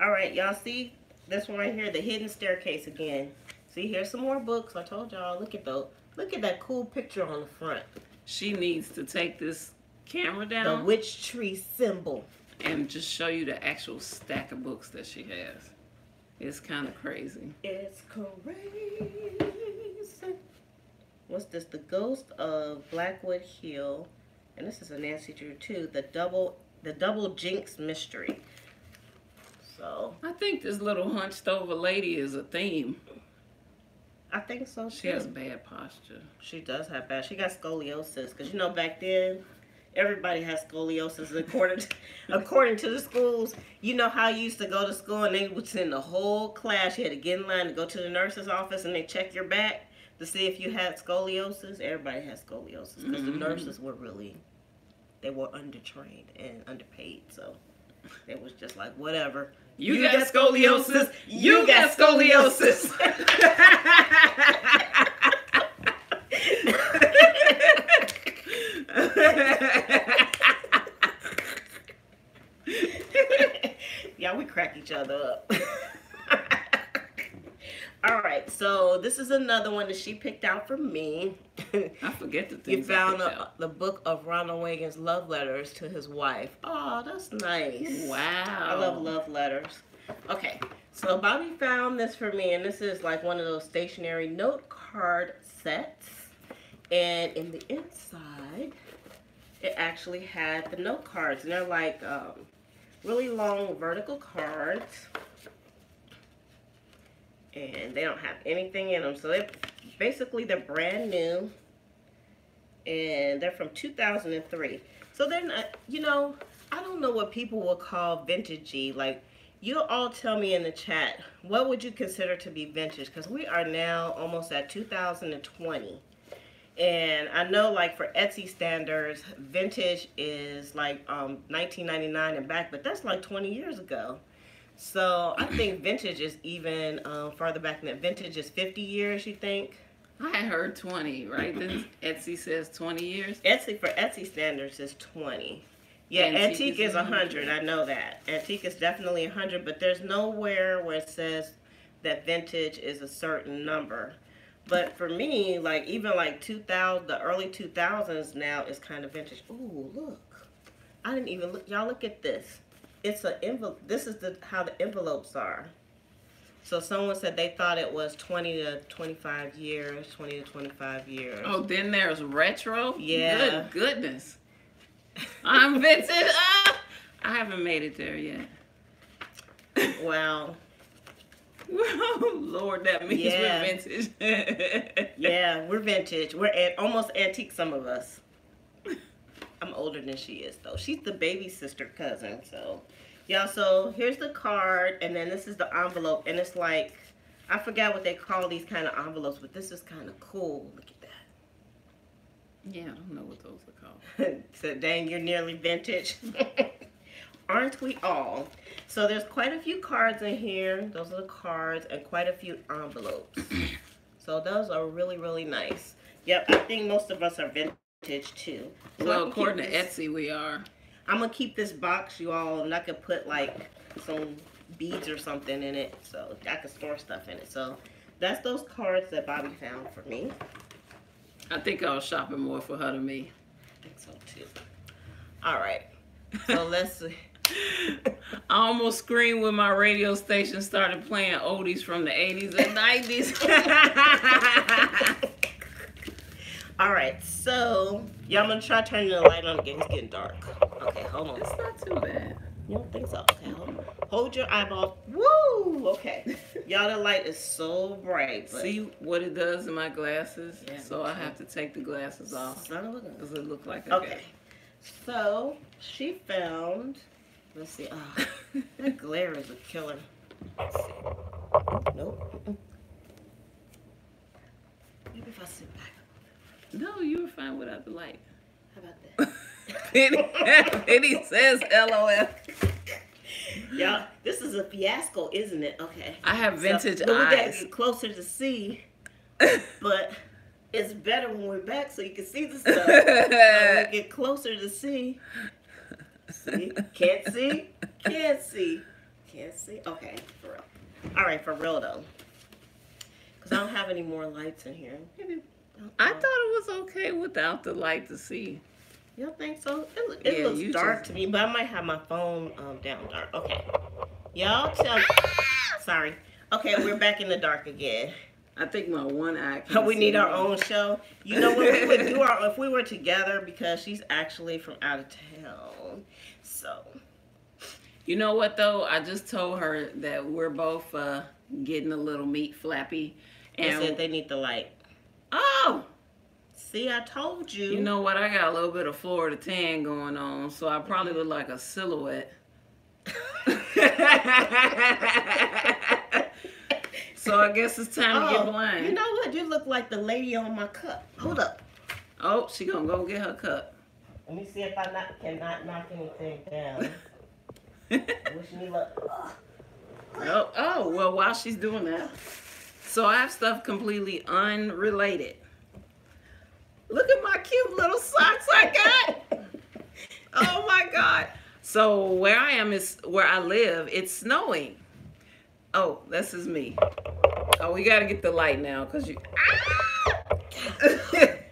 Speaker 1: All right, y'all see this one right here, the hidden staircase again. See, here's some more books. I told y'all, look at those. Look at that cool picture on the front.
Speaker 2: She needs to take this camera down.
Speaker 1: The witch tree symbol.
Speaker 2: and just show you the actual stack of books that she has. It's kind of crazy.
Speaker 1: It's crazy. What's this? The Ghost of Blackwood Hall. And this is a Nancy Drew too. The double the double jinx mystery. So
Speaker 2: I think this little hunched over lady is a theme.
Speaker 1: I think so
Speaker 2: She has bad posture.
Speaker 1: She does have bad. She got scoliosis because you know back then everybody has scoliosis according to, according to the schools. You know how you used to go to school and they would send the whole class. You had to get in line to go to the nurse's office and they check your back to see if you had scoliosis. Everybody has scoliosis because
Speaker 2: Mhm.
Speaker 1: the nurses were really they were undertrained and underpaid. So it was just like whatever.
Speaker 2: You, got, scoliosis. You got scoliosis.
Speaker 1: yeah, we crack each other up. All right, so this is another one that she picked out for me.
Speaker 2: I forget the
Speaker 1: you
Speaker 2: things. I
Speaker 1: found
Speaker 2: picked
Speaker 1: a,
Speaker 2: out.
Speaker 1: the book of Ronald Reagan's love letters to his wife. Oh, that's nice.
Speaker 2: Wow.
Speaker 1: I love love letters. Okay, so Bobby found this for me, and this is like one of those stationary note card sets. And in the inside, it actually had the note cards, and they're like um, really long vertical cards. And they don't have anything in them, so they basically they're brand new, and they're from 2003. So they're not, you know, I don't know what people will call vintagey. Like, you all tell me in the chat, what would you consider to be vintage? Because we are now almost at 2020. And I know, like, for Etsy standards, vintage is like um, 1999 and back, but that's like 20 years ago. So I think vintage is even um, farther back than that. Vintage is 50 years, you think?
Speaker 2: I heard 20, right? Then Etsy says 20 years.
Speaker 1: Etsy for Etsy standards is 20. Yeah,
Speaker 2: Antique
Speaker 1: antique,
Speaker 2: is
Speaker 1: is 100. I know that. Antique is definitely 100, but there's nowhere where it says that vintage is a certain number. But for me, like even like 2000, the early 2000s now is kind of vintage. Ooh, look. I didn't even look. Y'all look at this. It's an envelope. This is the how the envelopes are. So someone said they thought it was 20 to 25 years, 20 to 25 years.
Speaker 2: Oh, then there's retro.
Speaker 1: Yeah.
Speaker 2: Good goodness. I'm vintage. Ah! I haven't made it there yet.
Speaker 1: Wow.
Speaker 2: Oh, Lord, that means
Speaker 1: Yeah.
Speaker 2: we're vintage.
Speaker 1: Yeah, we're vintage. We're an- almost antique, some of us. I'm older than she is, though. She's the baby sister cousin, so. Y'all, so here's the card, and then this is the envelope, and it's like, I forgot what they call these kind of envelopes, but this is kind of cool. Look at that.
Speaker 2: yeah, I don't know what those are called.
Speaker 1: so dang, you're nearly vintage. Aren't we all? So there's quite a few cards in here. Those are the cards and quite a few envelopes. so those are really, really nice. Yep, I think most of us are vintage too. So
Speaker 2: well, according to
Speaker 1: this-
Speaker 2: Etsy, we are.
Speaker 1: I'm gonna keep this box, you all, and I could put like some beads or something in it, so I could store stuff in it. So that's those cards that Bobby found for me.
Speaker 2: I think I was shopping more for her than me.
Speaker 1: I think so too. All right. So let's see.
Speaker 2: I almost screamed when my radio station started playing oldies from the 80s and 90s.
Speaker 1: All right, so I'm gonna try turning the light on again. It's getting dark. Okay, hold on.
Speaker 2: it's not too bad.
Speaker 1: You don't think so? Okay, hold, hold your eyeballs. Woo! Okay. Y'all, the light is so bright.
Speaker 2: See what it does in my glasses?
Speaker 1: Yeah,
Speaker 2: so I have to take the glasses off.
Speaker 1: son of a gun.
Speaker 2: Does it look like a
Speaker 1: Okay. So she found. Let's see. Oh, that glare is a killer. Let's see. Nope. Maybe if I sit back.
Speaker 2: No, you were fine without the light.
Speaker 1: How about that?
Speaker 2: Penny, Penny says LOL.
Speaker 1: Y'all, this is a fiasco, isn't it? Okay.
Speaker 2: I have vintage
Speaker 1: so, but We gotta get closer to see, but it's better when we're back so you can see the stuff. When we get closer to see. See? Can't see? Can't see. Can't see? Okay, for real. All right, for real though. Because I don't have any more lights in here. Maybe.
Speaker 2: I thought it was okay without the light to see.
Speaker 1: You don't think so? It, it
Speaker 2: Yeah,
Speaker 1: looks dark
Speaker 2: just-
Speaker 1: to me, but I might have my phone um, down dark. Okay. Y'all tell me. Sorry. Okay, we're back in the dark again.
Speaker 2: I think my one eye.
Speaker 1: We need our own show. You know what we would do our if we were together because she's actually from out of town. So
Speaker 2: You know what though? I just told her that we're both uh, getting a little meat flappy,
Speaker 1: they
Speaker 2: and
Speaker 1: said they need the light.
Speaker 2: oh,
Speaker 1: See, I told you.
Speaker 2: you know what? I got a little bit of Florida tan going on, so I probably look like a silhouette. so I guess it's time to get
Speaker 1: Oh,
Speaker 2: blind.
Speaker 1: You know what? You look like the lady on my cup. Hold up.
Speaker 2: oh, she gonna go get her cup.
Speaker 1: Let me see if I not cannot knock anything down. Wish me luck.
Speaker 2: Oh, oh, well, while she's doing that. So I have stuff completely unrelated. Look at my cute little socks I got. Oh my God. So where I am is where I live, it's snowing. Oh, this is me. Oh, we got to get the light now because you. Ah!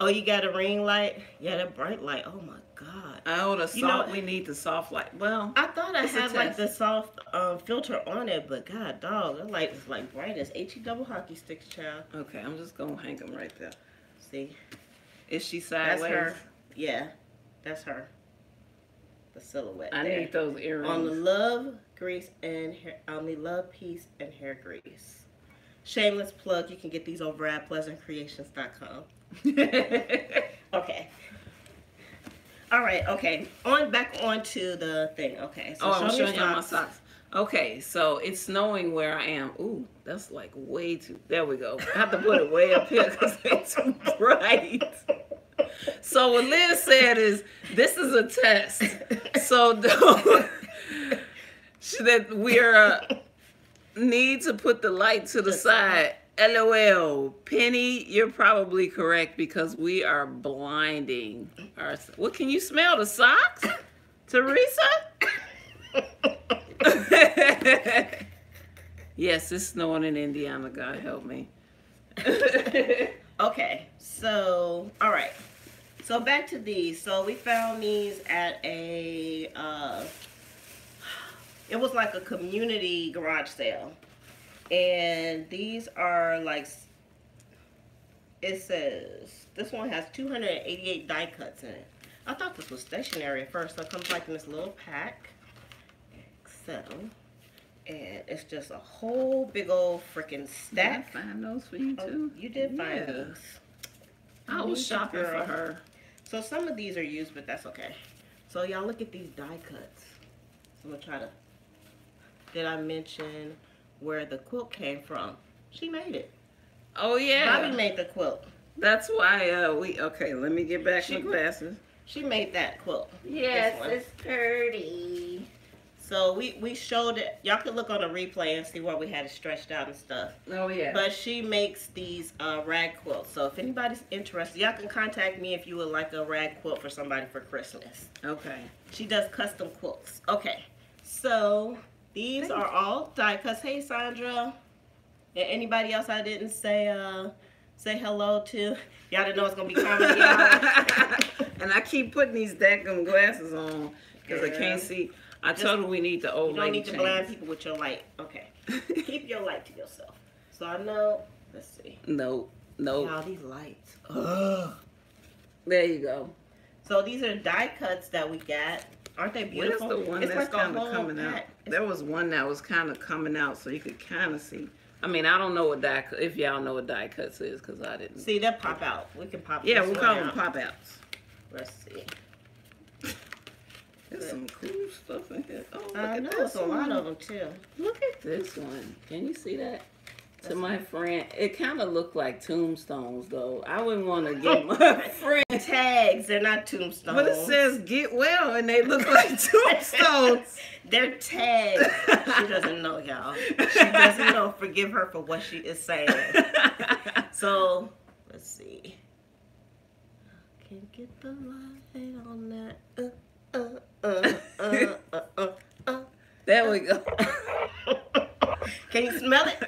Speaker 1: Oh, you got a ring light? Yeah, that bright light. Oh my god.
Speaker 2: oh, the soft.
Speaker 1: You know-
Speaker 2: we need the soft light. Well,
Speaker 1: I thought I had like the soft um, filter on it, but god dog, that light is like bright as HE double hockey sticks, child.
Speaker 2: okay, I'm just gonna hang them right there.
Speaker 1: See,
Speaker 2: Is she sideways?
Speaker 1: that's her. Yeah, that's her. The silhouette.
Speaker 2: I
Speaker 1: there.
Speaker 2: need those earrings.
Speaker 1: on the love grease and hair, on the love piece and hair grease. Shameless plug. You can get these over at pleasantcreations.com. Okay. All right. Okay. On back onto the thing. Okay. So
Speaker 2: oh, I'm
Speaker 1: me
Speaker 2: showing you my socks. Okay, so it's snowing where I am. Ooh, that's like way too. There we go. I have to put it way up here because it's too bright. So what Liz said is this is a test. So don't, that we're uh, need to put the light to the side. LOL. Penny, you're probably correct because we are blinding. Our, what can you smell? The socks? Teresa? yes, it's snowing in Indiana. God help me.
Speaker 1: Okay, so all right. So back to these. So we found these at a uh it was like a community garage sale. And these are like it says this one has 288 die cuts in it. I thought this was stationary at first, so it comes like in this little pack. So and it's just a whole big old freaking
Speaker 2: Did I
Speaker 1: stack.
Speaker 2: find those for you
Speaker 1: Oh,
Speaker 2: too?
Speaker 1: you did find
Speaker 2: Yeah.
Speaker 1: these.
Speaker 2: I was shopping for her.
Speaker 1: So some of these are used, but that's okay. So y'all look at these die cuts. So I'm gonna try to. Did I mention where the quilt came from? She made it.
Speaker 2: Oh yeah,
Speaker 1: Bobby made the quilt.
Speaker 2: that's why uh, we. Okay, let me get back
Speaker 1: She-
Speaker 2: my glasses.
Speaker 1: She made that quilt.
Speaker 2: Yes, it's pretty.
Speaker 1: So we we showed it. Y'all can look on the replay and see where we had it stretched out and stuff.
Speaker 2: Oh yeah.
Speaker 1: But she makes these uh, rag quilts. So if anybody's interested, y'all can contact me if you would like a rag quilt for somebody for Christmas.
Speaker 2: okay.
Speaker 1: She does custom quilts. Okay, so these
Speaker 2: Thank
Speaker 1: are all die cuts. Hey, Sandra. And anybody else I didn't say uh say hello to? Y'all didn't know it's gonna be comedy hour.
Speaker 2: and I keep putting these daggum glasses on because I can't see. I
Speaker 1: Just-
Speaker 2: told her we need the old
Speaker 1: You don't need to blind people with your light. Okay, keep your light to yourself. So I know. Let's see.
Speaker 2: No, no.
Speaker 1: Y'all, these lights. Ugh.
Speaker 2: There you go.
Speaker 1: So these are die cuts that we got. Aren't they
Speaker 2: What is the one
Speaker 1: It's
Speaker 2: that's
Speaker 1: like
Speaker 2: kind of coming out?
Speaker 1: It's-
Speaker 2: There was one that was kind of coming out, so you could kind of see. I mean, I don't know what die cut, if y'all know what die cuts is, because I didn't.
Speaker 1: See, they pop out. We can pop.
Speaker 2: yeah,
Speaker 1: this
Speaker 2: we
Speaker 1: one
Speaker 2: call them
Speaker 1: out.
Speaker 2: pop outs.
Speaker 1: Let's see.
Speaker 2: There's some cool stuff in here. Oh, look
Speaker 1: I
Speaker 2: at
Speaker 1: know
Speaker 2: this
Speaker 1: it's a lot of them too.
Speaker 2: Look at this one. Can you see that? To my friend, it kind of looked like tombstones, though. I wouldn't want to get my friend.
Speaker 1: Tags, they're not tombstones.
Speaker 2: But it says "get well" and they look like tombstones.
Speaker 1: They're tags. she doesn't know, y'all. She doesn't know. Forgive her for what she is saying. So let's see. Can't get the light on that. Uh, uh, uh, uh, uh, uh, uh.
Speaker 2: there we go.
Speaker 1: Can you smell it?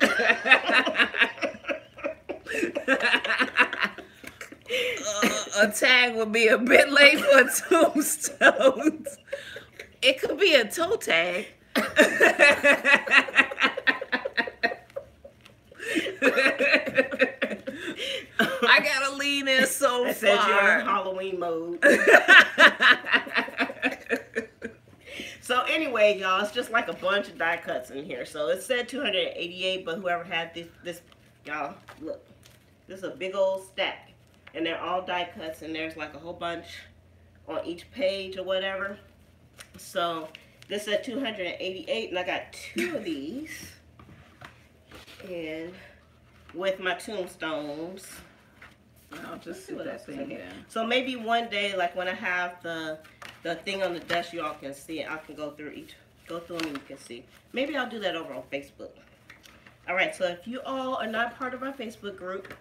Speaker 2: Uh, a tag would be a bit late for tombstones. It could be a toe tag. I gotta lean in so
Speaker 1: I said you're in Halloween mode. So anyway, y'all, it's just like a bunch of die cuts in here. So it said 288, but whoever had this, this, y'all, look, this is a big old stack, and they're all die cuts, and there's like a whole bunch on each page or whatever. So this said 288, and I got two of these, and with my tombstones.
Speaker 2: I'll just
Speaker 1: See
Speaker 2: sit
Speaker 1: what
Speaker 2: that thing down.
Speaker 1: So maybe one day, like when I have the the thing on the desk, you all can see it. I can go through each, go through them, and you can see. Maybe I'll do that over on Facebook. All right. So if you all are not part of our Facebook group,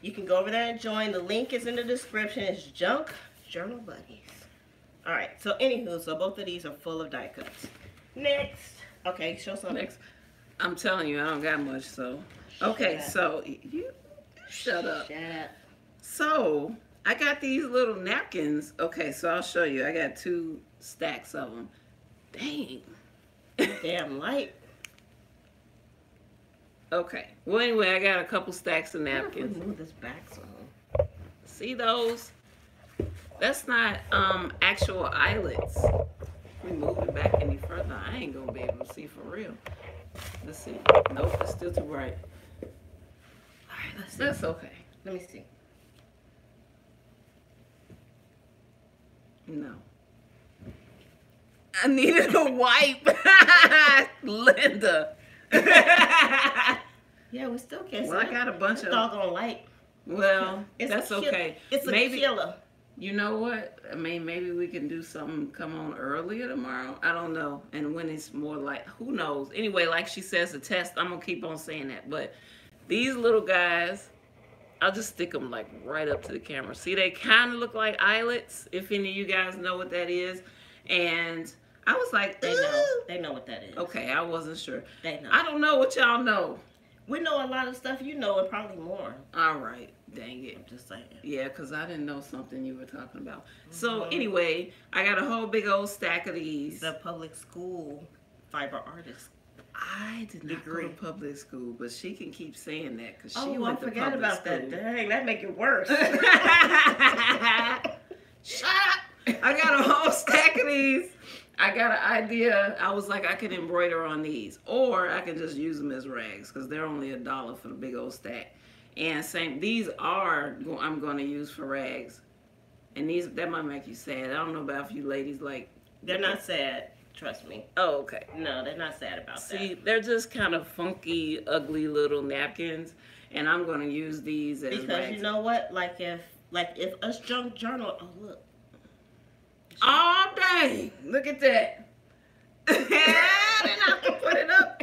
Speaker 1: you can go over there and join. The link is in the description. It's Junk Journal Buddies. All right. So anywho, so both of these are full of die cuts. Next. Okay. Show some.
Speaker 2: Next, I'm telling you, I don't got much. So, okay,
Speaker 1: up.
Speaker 2: so you shut up.
Speaker 1: Shut up.
Speaker 2: So I got these little napkins. Okay, so I'll show you. I got two stacks of them. Dang.
Speaker 1: Damn light.
Speaker 2: Okay. Well, anyway, I got a couple stacks of
Speaker 1: What if we
Speaker 2: napkins.
Speaker 1: move this back some?
Speaker 2: See those? That's not um actual eyelets. If we move it back any further, I ain't gonna be able to see for real. Let's see. Nope, it's still too bright.
Speaker 1: All right. Let's see.
Speaker 2: That's okay.
Speaker 1: Let me see.
Speaker 2: No. I needed a wipe. Linda.
Speaker 1: Yeah, we still can't
Speaker 2: Well. I got a bunch of.
Speaker 1: doggone light.
Speaker 2: Well,
Speaker 1: It's
Speaker 2: that's okay.
Speaker 1: It's a
Speaker 2: maybe
Speaker 1: killer.
Speaker 2: you know what? I mean, maybe we can do something. Come on earlier tomorrow. I don't know. And when it's more like, who knows? Anyway, like she says, the test. I'm gonna keep on saying that. But these little guys, I'll just stick them like right up to the camera. See, they kind of look like eyelets. If any of you guys know what that is, and I was like,
Speaker 1: They know. They know what that is.
Speaker 2: Okay, I wasn't sure.
Speaker 1: They know.
Speaker 2: I don't know what y'all know.
Speaker 1: we know a lot of stuff. You know, and probably more.
Speaker 2: All right, dang it.
Speaker 1: I'm just saying.
Speaker 2: Yeah, because I didn't know something you were talking about. So
Speaker 1: Mhm.
Speaker 2: anyway, I got a whole big old stack of these.
Speaker 1: The public school fiber artist.
Speaker 2: I did not
Speaker 1: Degree.
Speaker 2: go to public school, but she can keep saying that because she
Speaker 1: Oh, I
Speaker 2: went to
Speaker 1: forgot
Speaker 2: public
Speaker 1: about
Speaker 2: school.
Speaker 1: that. Dang, that make it worse.
Speaker 2: Shut up! I got a whole stack of these. I got an idea. I was like, I could embroider on these, or I can just use them as rags because they're only a dollar for the big old stack. And same, these are go- I'm going to use for rags, and these that might make you sad. I don't know about if you ladies like.
Speaker 1: they're not sad. Trust me.
Speaker 2: Oh, okay.
Speaker 1: No, they're not sad about
Speaker 2: See,
Speaker 1: that.
Speaker 2: See, they're just kind of funky, ugly little napkins, and I'm going to use these as
Speaker 1: Because
Speaker 2: rags.
Speaker 1: you know what? Like if, like if us junk journal. Oh look.
Speaker 2: Oh dang! Look at that. then I can put it up.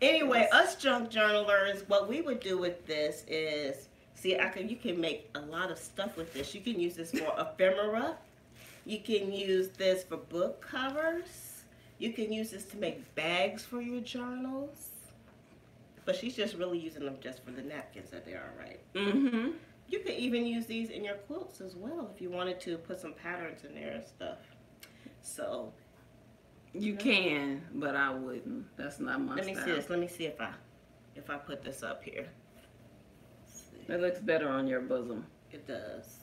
Speaker 1: Anyway, us junk journalers, what we would do with this is see, I can you can make a lot of stuff with this. You can use this for ephemera. You can use this for book covers. You can use this to make bags for your journals. But she's just really using them just for the napkins that they are, right?
Speaker 2: Mm-hmm.
Speaker 1: You could even use these in your quilts as well if you wanted to put some patterns in there and stuff. So
Speaker 2: You can, but I wouldn't. That's not my
Speaker 1: let me see this. Let me see if I if I put this up here.
Speaker 2: It looks better on your bosom.
Speaker 1: It does.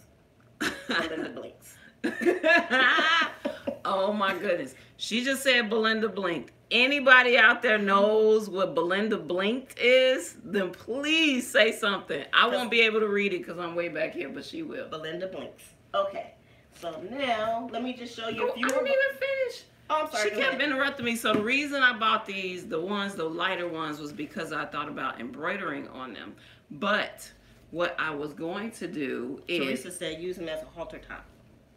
Speaker 1: And then the blinks.
Speaker 2: oh my goodness. She just said Belinda blinked. Anybody out there knows what Belinda blinked is? Then please say something. I won't be able to read it because I'm way back here, but she will.
Speaker 1: Belinda blinks. Okay. So now let me just show you
Speaker 2: Oh,
Speaker 1: a few.
Speaker 2: I didn't even finish.
Speaker 1: Oh, I'm sorry.
Speaker 2: She kept
Speaker 1: ahead.
Speaker 2: interrupting me. So the reason I bought these, the ones, the lighter ones, was because I thought about embroidering on them. But what I was going to do is,
Speaker 1: Teresa said use them as a halter top.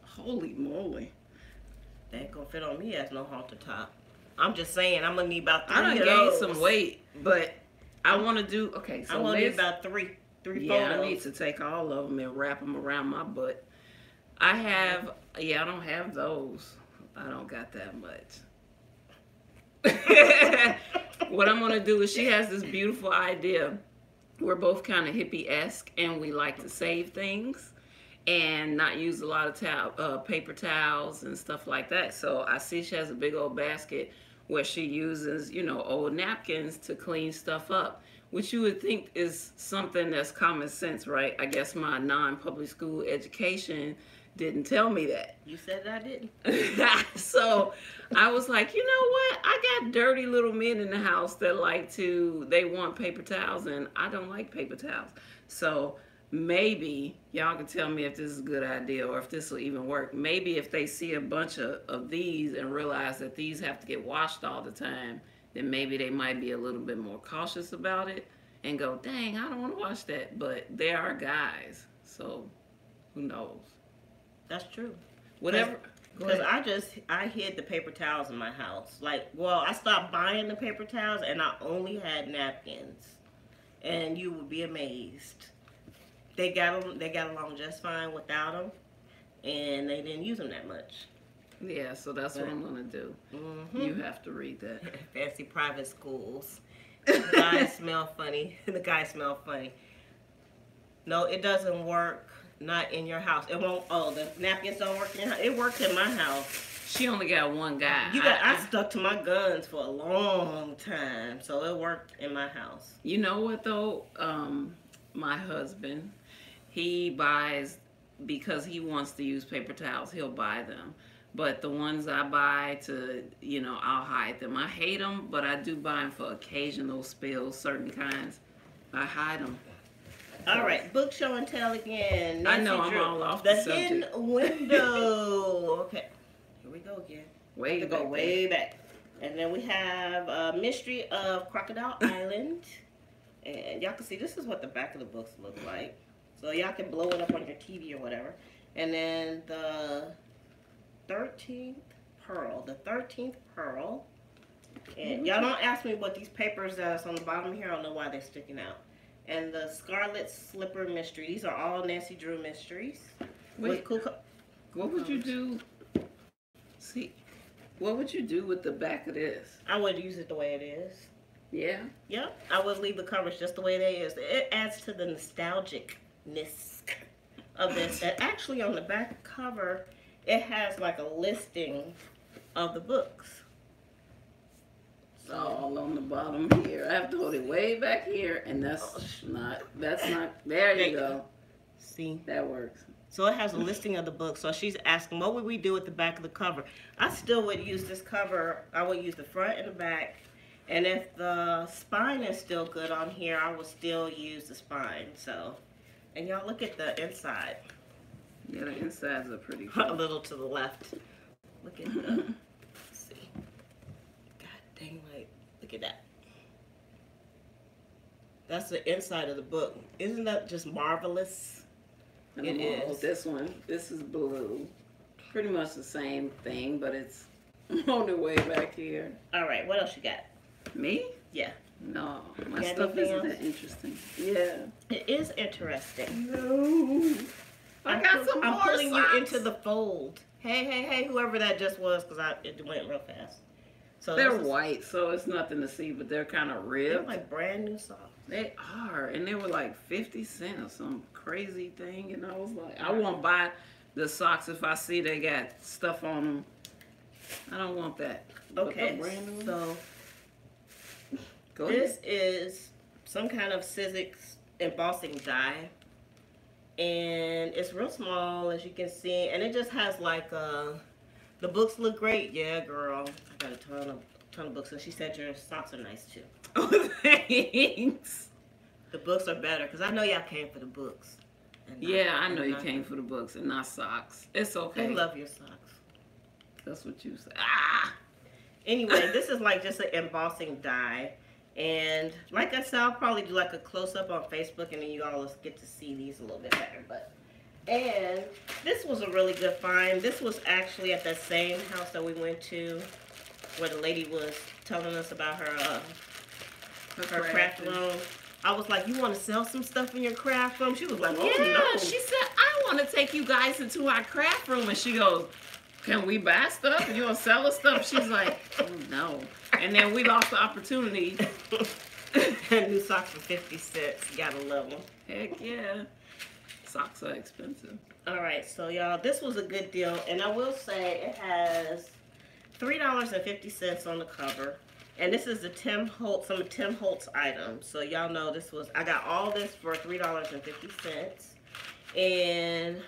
Speaker 2: holy moly!
Speaker 1: They ain't gonna fit on me as no halter top. I'm just saying I'm gonna need about three
Speaker 2: I done gained some weight, but I want to do okay. So
Speaker 1: I'm gonna need about three, three
Speaker 2: yeah, I need to take all of them and wrap them around my butt. I have, yeah, I don't have those. I don't got that much. what I'm gonna do is she has this beautiful idea. We're both kind of hippie esque, and we like to save things and not use a lot of towel, uh, paper towels and stuff like that. So I see she has a big old basket where she uses, you know, old napkins to clean stuff up, which you would think is something that's common sense, right? I guess my non-public school education didn't tell me that.
Speaker 1: You said I didn't.
Speaker 2: so I was like, you know what? I got dirty little men in the house that like to, they want paper towels, and I don't like paper towels. So maybe y'all can tell me if this is a good idea or if this will even work. Maybe if they see a bunch of, of these and realize that these have to get washed all the time, then maybe they might be a little bit more cautious about it and go, dang, I don't want to wash that. But there are guys, so who knows?
Speaker 1: That's true.
Speaker 2: Whatever.
Speaker 1: Because. I just I hid the paper towels in my house. Like, well, I stopped buying the paper towels and I only had napkins. And you would be amazed. They got 'em- They got along just fine without them, and they didn't use them that much.
Speaker 2: Yeah, so that's what I'm gonna do.
Speaker 1: hmm
Speaker 2: You have to read that.
Speaker 1: Fancy private schools. The guys smell funny. The guys smell funny. No, it doesn't work. Not in your house. It won't. Oh, the napkins don't work in your house. It worked in my house.
Speaker 2: She only got one guy.
Speaker 1: You got. I,
Speaker 2: I-
Speaker 1: stuck to my guns for a long time, so it worked in my house.
Speaker 2: you know what though? Um, my husband, he buys because he wants to use paper towels. He'll buy them. But the ones I buy to, you know, I'll hide them. I hate them, but I do buy them for occasional spills, certain kinds. I hide them.
Speaker 1: All right, book show and tell again.
Speaker 2: I know,
Speaker 1: Nancy
Speaker 2: I'm
Speaker 1: Drew.
Speaker 2: all off
Speaker 1: the
Speaker 2: the
Speaker 1: hidden window. okay, here we go again.
Speaker 2: Way
Speaker 1: to
Speaker 2: back
Speaker 1: go way back. And then we have uh, Mystery of Crocodile Island. And y'all can see this is what the back of the books look like. So y'all can blow it up on your TV or whatever. And then the 13th Pearl. The 13th Pearl. And mm-hmm. y'all don't ask me what these papers that's on the bottom here, I don't know why they're sticking out. And the Scarlet Slipper Mystery. These are all Nancy Drew mysteries. With
Speaker 2: Wait, what would you do? See, what would you do with the back of this?
Speaker 1: I would use it the way it is.
Speaker 2: Yeah.
Speaker 1: Yep, I would leave the covers just the way they is. It adds to the nostalgicness of this. And actually, on the back cover, it has like a listing of the books.
Speaker 2: It's all on the bottom here. I have to hold it way back here, and that's oh, not. That's not. There you go.
Speaker 1: See?
Speaker 2: That works.
Speaker 1: So it has a listing of the books. So she's asking, what would we do with the back of the cover? I still would use this cover. I would use the front and the back. And if the spine is still good on here, I would still use the spine. So, and y'all look at the inside.
Speaker 2: Yeah, the insides are pretty
Speaker 1: a little to the left. Look at the. see. God dang right. Look at that. That's the inside of the book. Isn't that just marvelous?
Speaker 2: And
Speaker 1: It
Speaker 2: I'm gonna hold
Speaker 1: is.
Speaker 2: This one. This is blue. Pretty much the same thing, but it's on the way back here.
Speaker 1: All right. What else you got?
Speaker 2: Me?
Speaker 1: Yeah.
Speaker 2: No, my
Speaker 1: got
Speaker 2: stuff isn't
Speaker 1: else?
Speaker 2: that interesting. Yeah.
Speaker 1: It is interesting.
Speaker 2: No. I
Speaker 1: I'm
Speaker 2: got
Speaker 1: pull-
Speaker 2: some
Speaker 1: I'm
Speaker 2: more
Speaker 1: pulling
Speaker 2: socks.
Speaker 1: you into the fold. Hey, hey, hey! Whoever that just was, because I it went real fast. So
Speaker 2: They're
Speaker 1: is-
Speaker 2: white, so it's nothing to see, but they're kind of
Speaker 1: ripped.
Speaker 2: They're
Speaker 1: like brand new socks.
Speaker 2: They are, and they were like fifty cent or some crazy thing, and I was like, I won't buy the socks if I see they got stuff on them. I don't want that.
Speaker 1: Okay,
Speaker 2: brand new ones-
Speaker 1: so
Speaker 2: go ahead.
Speaker 1: This is some kind of Sizzix embossing die. And it's real small as you can see. And it just has like a The books look great. Yeah, girl. I got a ton of ton of books, and she said your socks are nice too.
Speaker 2: Oh, thanks.
Speaker 1: The books are better because I know y'all came for the books.
Speaker 2: not-
Speaker 1: Yeah,
Speaker 2: I know you came for the books and not socks. It's okay.
Speaker 1: I love your socks.
Speaker 2: That's what you say. Ah.
Speaker 1: Anyway, this is like just an embossing die. And like I said, I'll probably do like a close up on Facebook and then you all get to see these a little bit better. But and this was a really good find. This was actually at that same house that we went to where the lady was telling us about her uh, her craft room. I was like, You wanna sell some stuff in your craft room? She was like, Oh
Speaker 2: Yeah,
Speaker 1: no.
Speaker 2: she said, I want to take you guys into our craft room. And she goes, Can we buy stuff? You want to sell us stuff? She's like, Oh, no. And then we lost the opportunity.
Speaker 1: New socks for 50 cents. Gotta love them.
Speaker 2: Heck yeah. Socks are expensive.
Speaker 1: All right, so y'all, this was a good deal, and I will say it has three dollars and fifty cents on the cover, and this is the Tim Holtz, some of Tim Holtz items. So y'all know this was I got all this for three dollars and fifty cents, and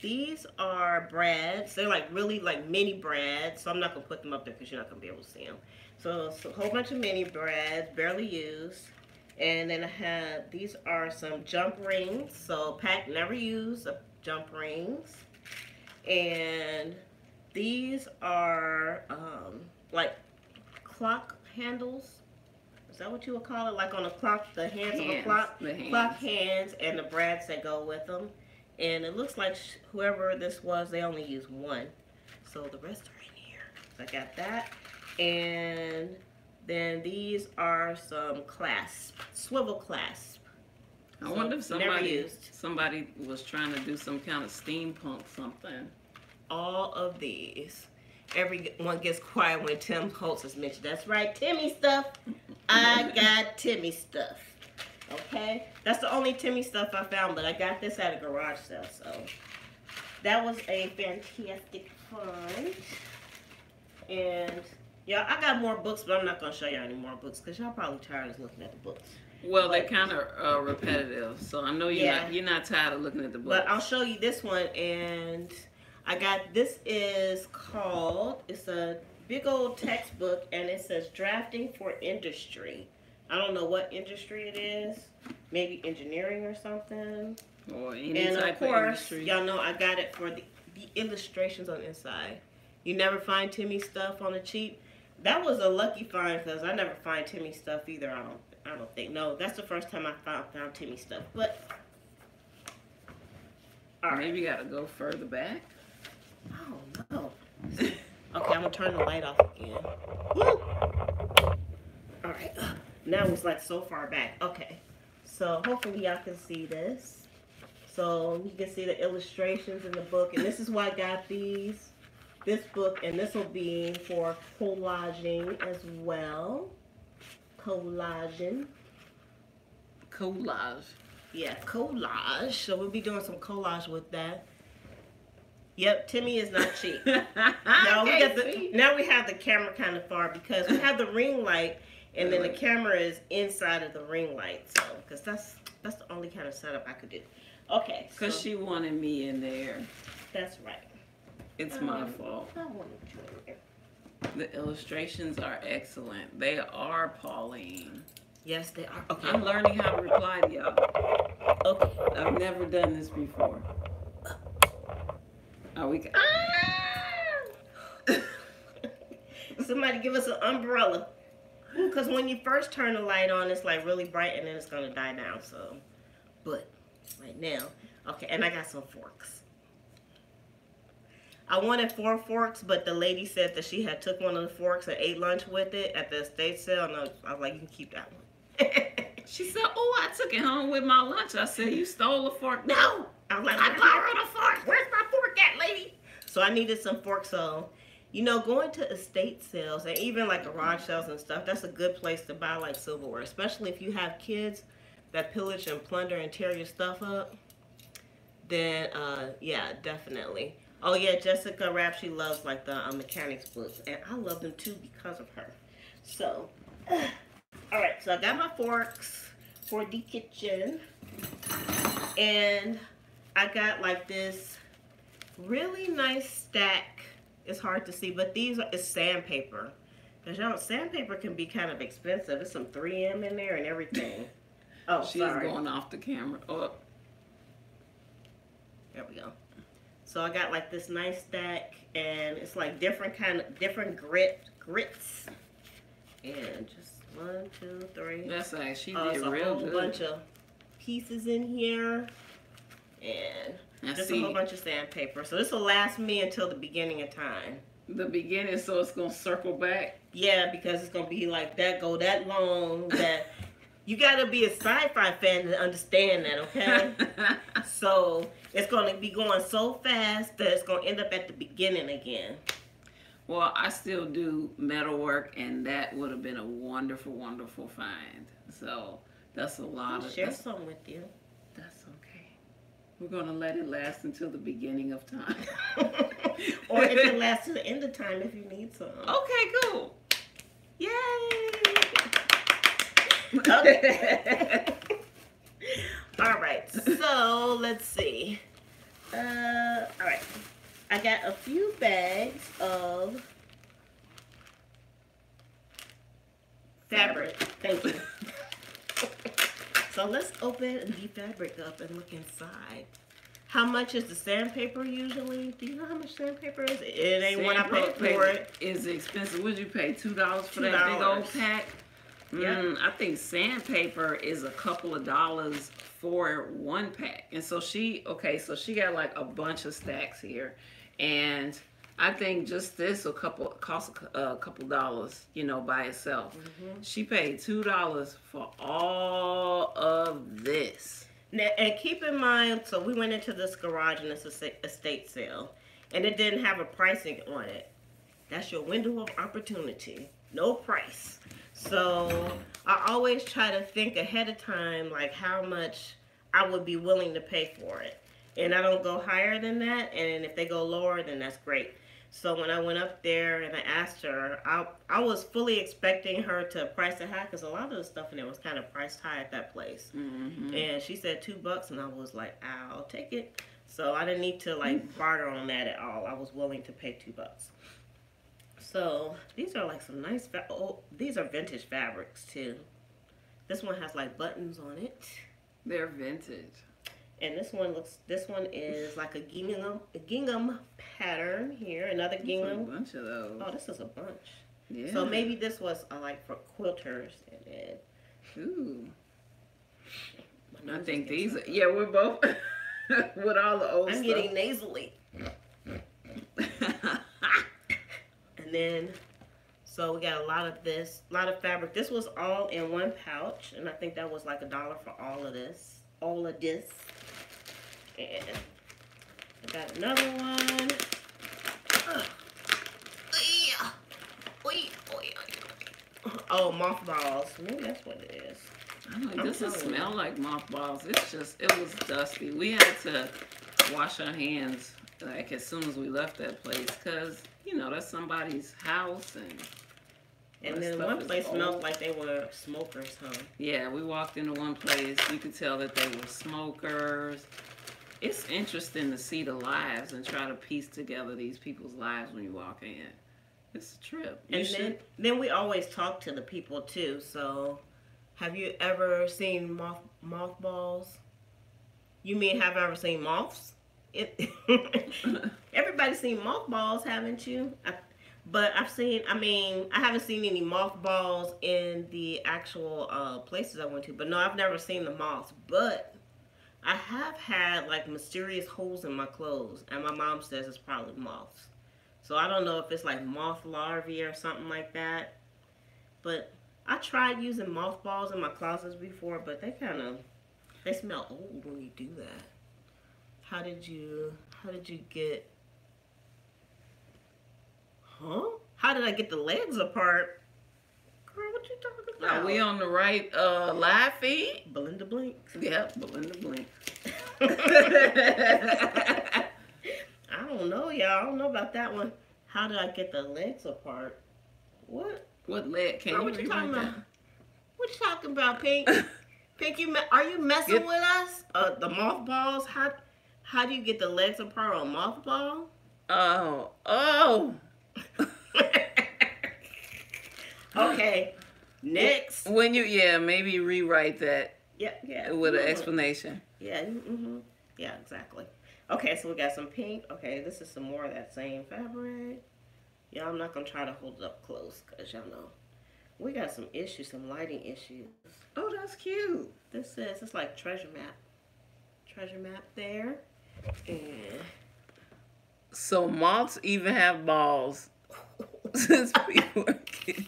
Speaker 1: these are brads. They're like really like mini brads, so I'm not gonna put them up there because you're not gonna be able to see them. So it's a whole bunch of mini brads, barely used. And then I have, these are some jump rings. So Pat never used jump rings. And these are um, like clock handles. Is that what you would call it? Like on a clock, the hands, of a clock?
Speaker 2: the hands.
Speaker 1: Clock hands and the brads that go with them. And it looks like whoever this was, they only used one. So the rest are in here. So I got that. And then these are some clasp, swivel clasp.
Speaker 2: I
Speaker 1: So,
Speaker 2: wonder if somebody
Speaker 1: used.
Speaker 2: somebody was trying to do some kind of steampunk something.
Speaker 1: All of these. Everyone gets quiet when Tim Holtz is mentioned. That's right, Timmy stuff. I got Timmy stuff. Okay? That's the only Timmy stuff I found, but I got this at a garage sale, so that was a fantastic find. And yeah, I got more books, but I'm not gonna show y'all any more books because y'all probably tired of looking at the books.
Speaker 2: Well, they're kind of uh, repetitive, so I know you're
Speaker 1: Yeah.
Speaker 2: not you're not tired of looking at the books.
Speaker 1: But I'll show you this one, and I got this is called. It's a big old textbook, and it says drafting for industry. I don't know what industry it is. Maybe engineering or something.
Speaker 2: or any
Speaker 1: and of
Speaker 2: type of,
Speaker 1: course,
Speaker 2: industry.
Speaker 1: y'all know I got it for the, the illustrations on the inside. You never find Timmy stuff on the cheap. That was a lucky find because I never find Timmy stuff either. I don't. I don't think. No, that's the first time I found found Timmy stuff. But all right.
Speaker 2: Maybe you gotta go further back.
Speaker 1: Oh no. Okay, I'm gonna turn the light off again. Woo! All right. Now it's like so far back. Okay. So hopefully y'all can see this. So you can see the illustrations in the book, and this is why I got these. This book, and this will be for collaging as well. Collaging.
Speaker 2: Collage.
Speaker 1: Yeah, collage. So we'll be doing some collage with that. Yep, Timmy is not cheap. We got the now we have the camera kind of far because we have the ring light and then the camera is inside of the ring light. So because that's that's the only kind of setup I could do. Okay, so
Speaker 2: Cause she wanted me in there.
Speaker 1: that's right.
Speaker 2: It's my
Speaker 1: Um,
Speaker 2: fault.
Speaker 1: I wanted you in there.
Speaker 2: The illustrations are excellent. They are Pauline.
Speaker 1: Yes, they are. Okay.
Speaker 2: I'm learning how to reply to y'all.
Speaker 1: okay.
Speaker 2: I've never done this before. Are we?
Speaker 1: Ah! Somebody give us an umbrella. Because when you first turn the light on, it's like really bright and then it's going to die down. So, but right now, okay, and I got some forks. I wanted four forks, but the lady said that she had took one of the forks and ate lunch with it at the estate sale. And I was, I was like, you can keep that one.
Speaker 2: She said, "Oh, I took it home with my lunch." I said, "You stole a fork."
Speaker 1: no! I was like, I borrowed a fork. Where's my fork at, lady? So I needed some forks. So, you know, going to estate sales and even like garage sales and stuff, that's a good place to buy like silverware, especially if you have kids that pillage and plunder and tear your stuff up. Then, uh, yeah, definitely. Oh yeah, Jessica Rapp, she loves like the uh, mechanics books, and I love them too because of her. So, all right, so I got my forks for the kitchen, and I got like this really nice stack it's hard to see, but these are it's sandpaper. Cause y'all sandpaper can be kind of expensive. It's some 3M in there and everything. Oh,
Speaker 2: She's
Speaker 1: sorry.
Speaker 2: going off the camera. Oh,
Speaker 1: There we go. So I got like this nice stack, and it's like different kind of different grit grits, and just one, two, three.
Speaker 2: that's like she
Speaker 1: Oh,
Speaker 2: did
Speaker 1: it's a whole bunch of pieces in here, and
Speaker 2: I
Speaker 1: just
Speaker 2: see
Speaker 1: a whole bunch of sandpaper. So this will last me until the beginning of time.
Speaker 2: the beginning, so it's gonna circle back.
Speaker 1: Yeah, because it's gonna be like that, go that long. That you gotta be a sci-fi fan to understand that, okay? so it's gonna be going so fast that it's gonna end up at the beginning again.
Speaker 2: well, I still do metal work, and that would have been a wonderful, wonderful find. So that's a lot
Speaker 1: I'll
Speaker 2: of.
Speaker 1: share some with you.
Speaker 2: We're gonna let it last until the beginning of time.
Speaker 1: or it can last to the end of time if you need some.
Speaker 2: okay, cool.
Speaker 1: Yay! Okay. all right. So let's see. Uh, all right. I got a few bags of fabric. Thank you. so let's open the fabric up and look inside. How much is the sandpaper usually? Do you know how much sandpaper is? It ain't what I paid for it.
Speaker 2: Is expensive. Would you pay two dollars for that big old pack?
Speaker 1: Yeah.
Speaker 2: Mm, I think sandpaper is a couple of dollars for one pack. And so she, okay, so she got like a bunch of stacks here, and I think just this a couple cost a, a couple dollars, you know, by itself.
Speaker 1: Mm-hmm.
Speaker 2: She paid two dollars for all of this.
Speaker 1: Now, and keep in mind, so we went into this garage and it's a estate sale, and it didn't have a pricing on it. That's your window of opportunity. No price. So I always try to think ahead of time, like how much I would be willing to pay for it. And I don't go higher than that. And if they go lower, then that's great. So when I went up there and I asked her, I, I was fully expecting her to price it high because a lot of the stuff in there was kind of priced high at that place.
Speaker 2: hmm
Speaker 1: And she said two bucks, and I was like, I'll take it. So I didn't need to like barter on that at all. I was willing to pay two bucks. So these are like some nice. Oh, these are vintage fabrics too. This one has like buttons on it,
Speaker 2: They're vintage.
Speaker 1: And this one looks. This one is like a gingham, a gingham pattern here. Another gingham.
Speaker 2: bunch of those.
Speaker 1: Oh, this is a bunch.
Speaker 2: yeah.
Speaker 1: So maybe this was uh, like for quilters, and then
Speaker 2: Ooh. I think these. Are, yeah, we're both with all the old
Speaker 1: I'm
Speaker 2: stuff.
Speaker 1: getting nasally. And then, so we got a lot of this, a lot of fabric. This was all in one pouch, and I think that was like a dollar for all of this, all of this. And I got another one. Oh, mothballs. Maybe that's what it is.
Speaker 2: I don't know,
Speaker 1: I'm
Speaker 2: doesn't
Speaker 1: telling you.
Speaker 2: smell like mothballs. It's just it was dusty. We had to wash our hands like as soon as we left that place because you know that's somebody's house and
Speaker 1: And then one place smelled like they were smokers, huh?
Speaker 2: Yeah, we walked into one place. You could tell that they were smokers. It's interesting to see the lives and try to piece together these people's lives when you walk in. It's a trip. You
Speaker 1: And
Speaker 2: should.
Speaker 1: then, then we always talk to the people too. So, have you ever seen moth mothballs? You mean have I ever seen moths? It, everybody's seen mothballs, haven't you? I, but I've seen. I mean, I haven't seen any mothballs in the actual uh, places I went to. But no, I've never seen the moths. But I have had like mysterious holes in my clothes, and my mom says it's probably moths. So I don't know if it's like moth larvae or something like that. But I tried using mothballs in my closets before, but they kind of they smell old when you do that. How did you how did you get Huh? How did I get the legs apart? Girl, what you talking about?
Speaker 2: Are we on the right uh, live feed?
Speaker 1: Belinda Blinks.
Speaker 2: Yep, Belinda Blinks.
Speaker 1: I don't know, y'all. I don't know about that one. How did I get the legs apart? What?
Speaker 2: what leg? Can
Speaker 1: Girl,
Speaker 2: you
Speaker 1: what you talking
Speaker 2: that?
Speaker 1: about? What you talking about, Pink? Pink, you are you messing with us? Uh, the mothballs? How how do you get the legs apart on mothball?
Speaker 2: Oh, oh.
Speaker 1: okay. Next.
Speaker 2: When you, yeah, maybe rewrite that
Speaker 1: Yeah, yeah.
Speaker 2: with an explanation.
Speaker 1: Yeah, mm-hmm. Yeah, exactly. Okay, so we got some pink. Okay, this is some more of that same fabric. Yeah, I'm not gonna try to hold it up close because y'all know we got some issues, some lighting issues.
Speaker 2: Oh, that's cute.
Speaker 1: This is it's like treasure map, treasure map there, and
Speaker 2: So moths even have balls. Since we were kidding.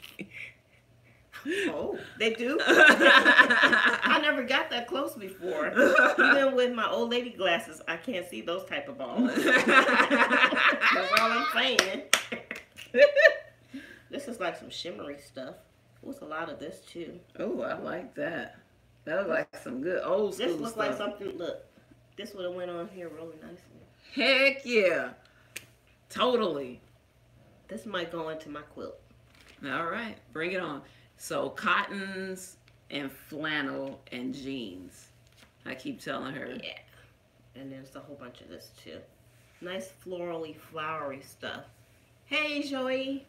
Speaker 1: Oh, they do. I never got that close before. Even with my old lady glasses, I can't see those type of balls. That's all I'm saying. this is like some shimmery stuff. What's a lot of this too?
Speaker 2: oh, I like that. That looks like some good old school
Speaker 1: This looks
Speaker 2: stuff.
Speaker 1: like something. Look, this would have went on here really nicely.
Speaker 2: Heck yeah. Totally.
Speaker 1: This might go into my quilt.
Speaker 2: All right, bring it on. So cottons and flannel and jeans. I keep telling her.
Speaker 1: Yeah. And there's a whole bunch of this too. Nice florally, flowery stuff. Hey, Joey.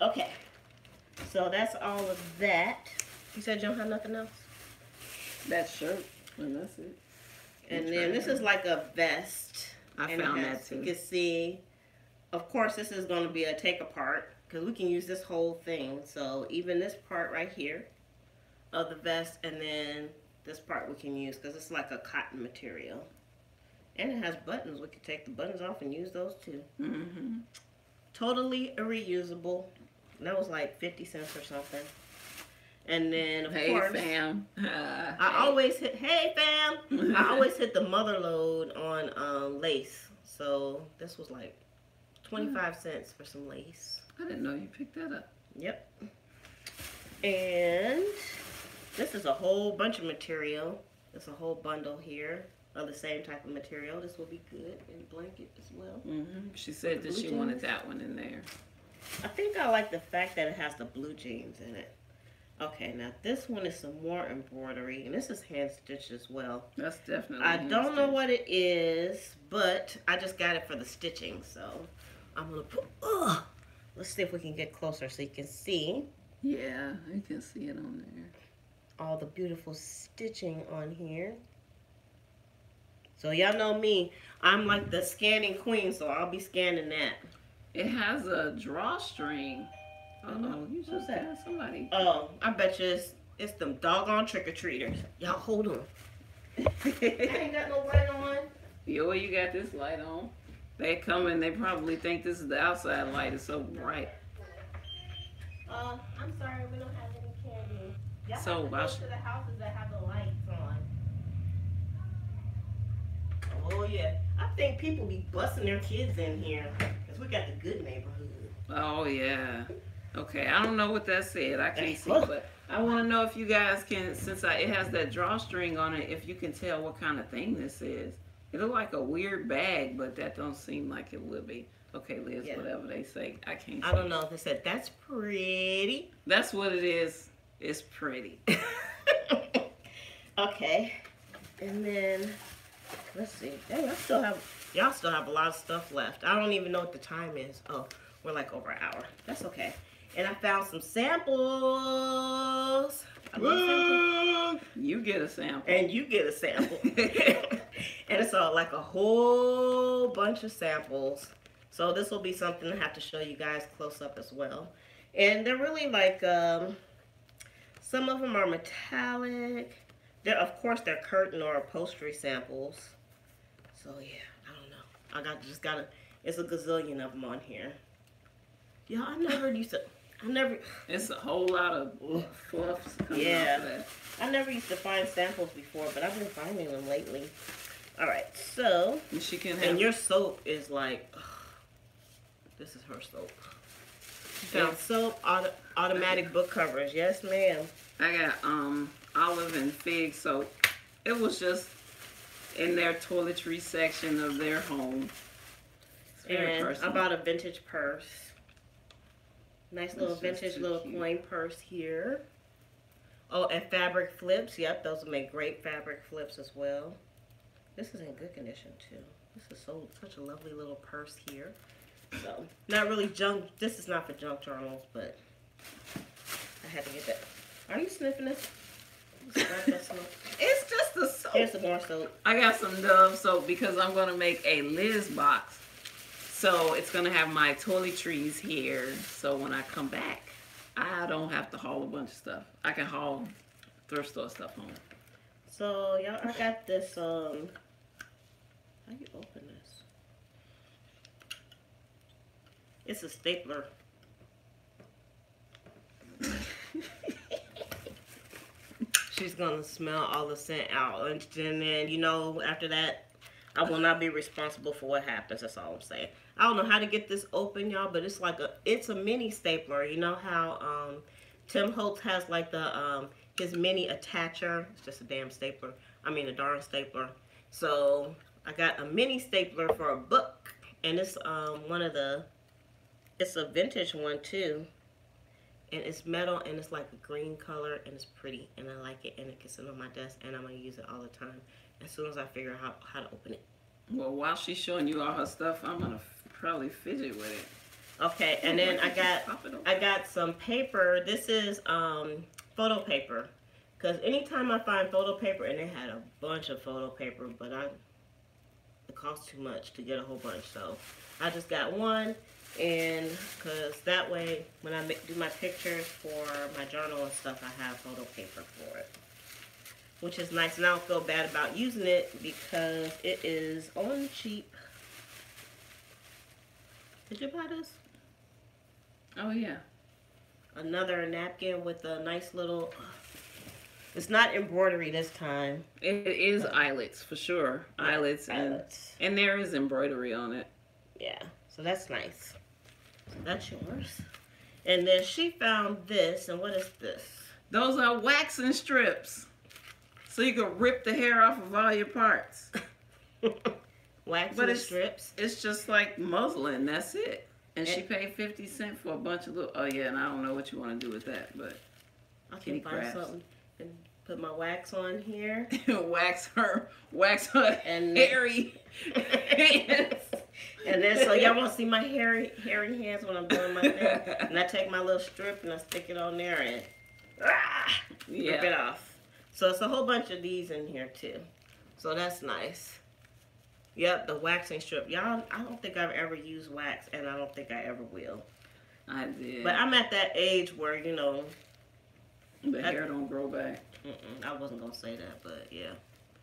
Speaker 1: Okay. So that's all of that. You said you don't have nothing else?
Speaker 2: That shirt. And that's it.
Speaker 1: And then this is like a vest.
Speaker 2: I
Speaker 1: and
Speaker 2: found that too.
Speaker 1: You can see, of course, this is going to be a take apart because we can use this whole thing. So even this part right here of the vest, and then this part we can use because it's like a cotton material. And it has buttons. We could take the buttons off and use those too.
Speaker 2: Mm-hmm.
Speaker 1: Totally reusable. And that was like 50 cents or something. And then, of
Speaker 2: Hey
Speaker 1: course,
Speaker 2: fam.
Speaker 1: I always hit, hey fam, I always hit the mother lode on um, lace. So this was like 25 cents for some lace.
Speaker 2: I didn't know you picked that up.
Speaker 1: Yep. And this is a whole bunch of material. It's a whole bundle here of the same type of material. This will be good in blanket as well.
Speaker 2: Mm-hmm. She said that she wanted that one in there.
Speaker 1: I think I like the fact that it has the blue jeans in it. Okay, now this one is some more embroidery, and this is hand stitched as well.
Speaker 2: That's definitely.
Speaker 1: I don't know what it is, but I just got it for the stitching, so I'm gonna put. Ugh. Let's see if we can get closer so you can see
Speaker 2: Yeah, I can see it on there.
Speaker 1: all the beautiful stitching on here. So y'all know me, I'm like the scanning queen, so I'll be scanning that.
Speaker 2: It has a drawstring. Oh, you just
Speaker 1: that?
Speaker 2: got somebody.
Speaker 1: Oh, I bet you it's, it's them doggone trick or treaters. Y'all hold on. I ain't got no light on.
Speaker 2: Yo, you got this light on. They come and they probably think this is the outside light. It's so bright.
Speaker 1: Uh, I'm sorry, we don't have any candy. Y'all
Speaker 2: So,
Speaker 1: have to go to the houses that have the lights on. Oh yeah, I think people be busting their kids in here because we got the good neighborhood.
Speaker 2: Oh yeah. Okay, I don't know what that said. I can't see,
Speaker 1: Look.
Speaker 2: but I want to know if you guys can, since I, it has that drawstring on it, if you can tell what kind of thing this is. It look like a weird bag, but that don't seem like it would be. Okay, Liz,
Speaker 1: Yeah.
Speaker 2: whatever they say, I can't.
Speaker 1: I don't know if they said that's pretty.
Speaker 2: That's what it is. It's pretty.
Speaker 1: okay, and then let's see. Dang, I still have y'all still have a lot of stuff left. I don't even know what the time is. Oh, we're like over an hour. That's okay. And I found some samples. I love samples.
Speaker 2: You get a sample.
Speaker 1: and you get a sample. and like a whole bunch of samples. So this will be something I have to show you guys close up as well. And they're really like um, some of them are metallic. They're of course they're curtain or upholstery samples. So yeah, I don't know. I got just gotta. It's a gazillion of them on here. Yeah, I never used to. I never.
Speaker 2: It's a whole lot of fluffs
Speaker 1: Yeah.
Speaker 2: of.
Speaker 1: I never used to find samples before, but I've been finding them lately. All right, so
Speaker 2: And she can have.
Speaker 1: and your soap is like, this is her soap.
Speaker 2: Yeah.
Speaker 1: soap, auto, automatic book covers. Yes, ma'am.
Speaker 2: I got um olive and fig soap. It was just in their toiletry section of their home.
Speaker 1: And I bought a vintage purse. Nice little vintage little
Speaker 2: cute.
Speaker 1: coin purse here. Oh, and fabric flips. Yep, those will make great fabric flips as well. This is in good condition too. This is so such a lovely little purse here. So not really junk. This is not for junk journals, but I had to get that. Are you sniffing this?
Speaker 2: it's just the soap.
Speaker 1: Here's some more soap.
Speaker 2: I got some Dove soap because I'm gonna make a Liz box. So it's gonna have my toiletries here. So when I come back, I don't have to haul a bunch of stuff. I can haul thrift store stuff home.
Speaker 1: So y'all, I got this. Um, how you open this? It's a stapler. She's gonna smell all the scent out, and then you know after that, I will not be responsible for what happens. That's all I'm saying. I don't know how to get this open, y'all, but it's like a it's a mini stapler. You know how um, Tim Holtz has like the um, his mini attacher. It's just a damn stapler. I mean a darn stapler. So I got a mini stapler for a book, and it's um, one of the it's a vintage one too and it's metal and it's like a green color and it's pretty and I like it and it can sit on my desk and I'm gonna use it all the time as soon as I figure out how, how to open it.
Speaker 2: Well, while she's showing you all her stuff, I'm gonna probably fidget with it.
Speaker 1: Okay, and then I got I got some paper. This is um photo paper. Cause anytime I find photo paper, and they had a bunch of photo paper, but I it costs too much to get a whole bunch, so I just got one and because that way when I make, do my pictures for my journal and stuff I have photo paper for it. Which is nice and I don't feel bad about using it because it is on cheap. Did you buy this?
Speaker 2: Oh yeah.
Speaker 1: Another napkin with a nice little it's not embroidery this time
Speaker 2: it is eyelets for sure yeah, eyelets, eyelets and and there is embroidery on it
Speaker 1: yeah so that's nice that's yours. And then she found this, and what is this?
Speaker 2: Those are waxing strips. So you can rip the hair off of all your parts.
Speaker 1: waxing but it's, strips?
Speaker 2: It's just like muslin, that's it. And, and she paid 50 cents for a bunch of little, oh yeah, and I don't know what you want to do with that, but
Speaker 1: I can find crafts. something and put my wax on here.
Speaker 2: wax her, wax her and hairy hands.
Speaker 1: And then so y'all want to see my hairy hairy hands when I'm doing my thing. And I take my little strip and I stick it on there and ah, yeah. rip it off. So it's a whole bunch of these in here too. So that's nice. Yep, the waxing strip. Y'all, I don't think I've ever used wax and I don't think I ever will.
Speaker 2: I did.
Speaker 1: But I'm at that age where, you know.
Speaker 2: The hair don't grow back.
Speaker 1: Mm -mm, I wasn't going to say that, but yeah.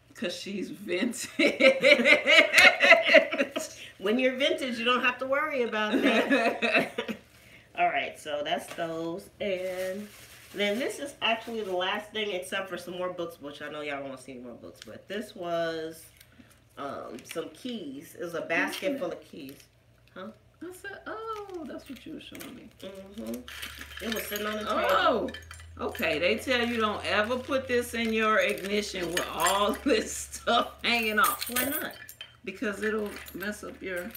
Speaker 2: Because she's vintage.
Speaker 1: when you're vintage, you don't have to worry about that. All right, so that's those. And then this is actually the last thing except for some more books, which I know y'all don't want to see more books, but this was um, some keys. It was a basket full of keys. Huh?
Speaker 2: I said, oh, that's what you were showing me.
Speaker 1: Mm-hmm. It was sitting on the table.
Speaker 2: Oh, okay. They tell you don't ever put this in your ignition with all this stuff hanging off.
Speaker 1: Why not?
Speaker 2: because it'll mess up your,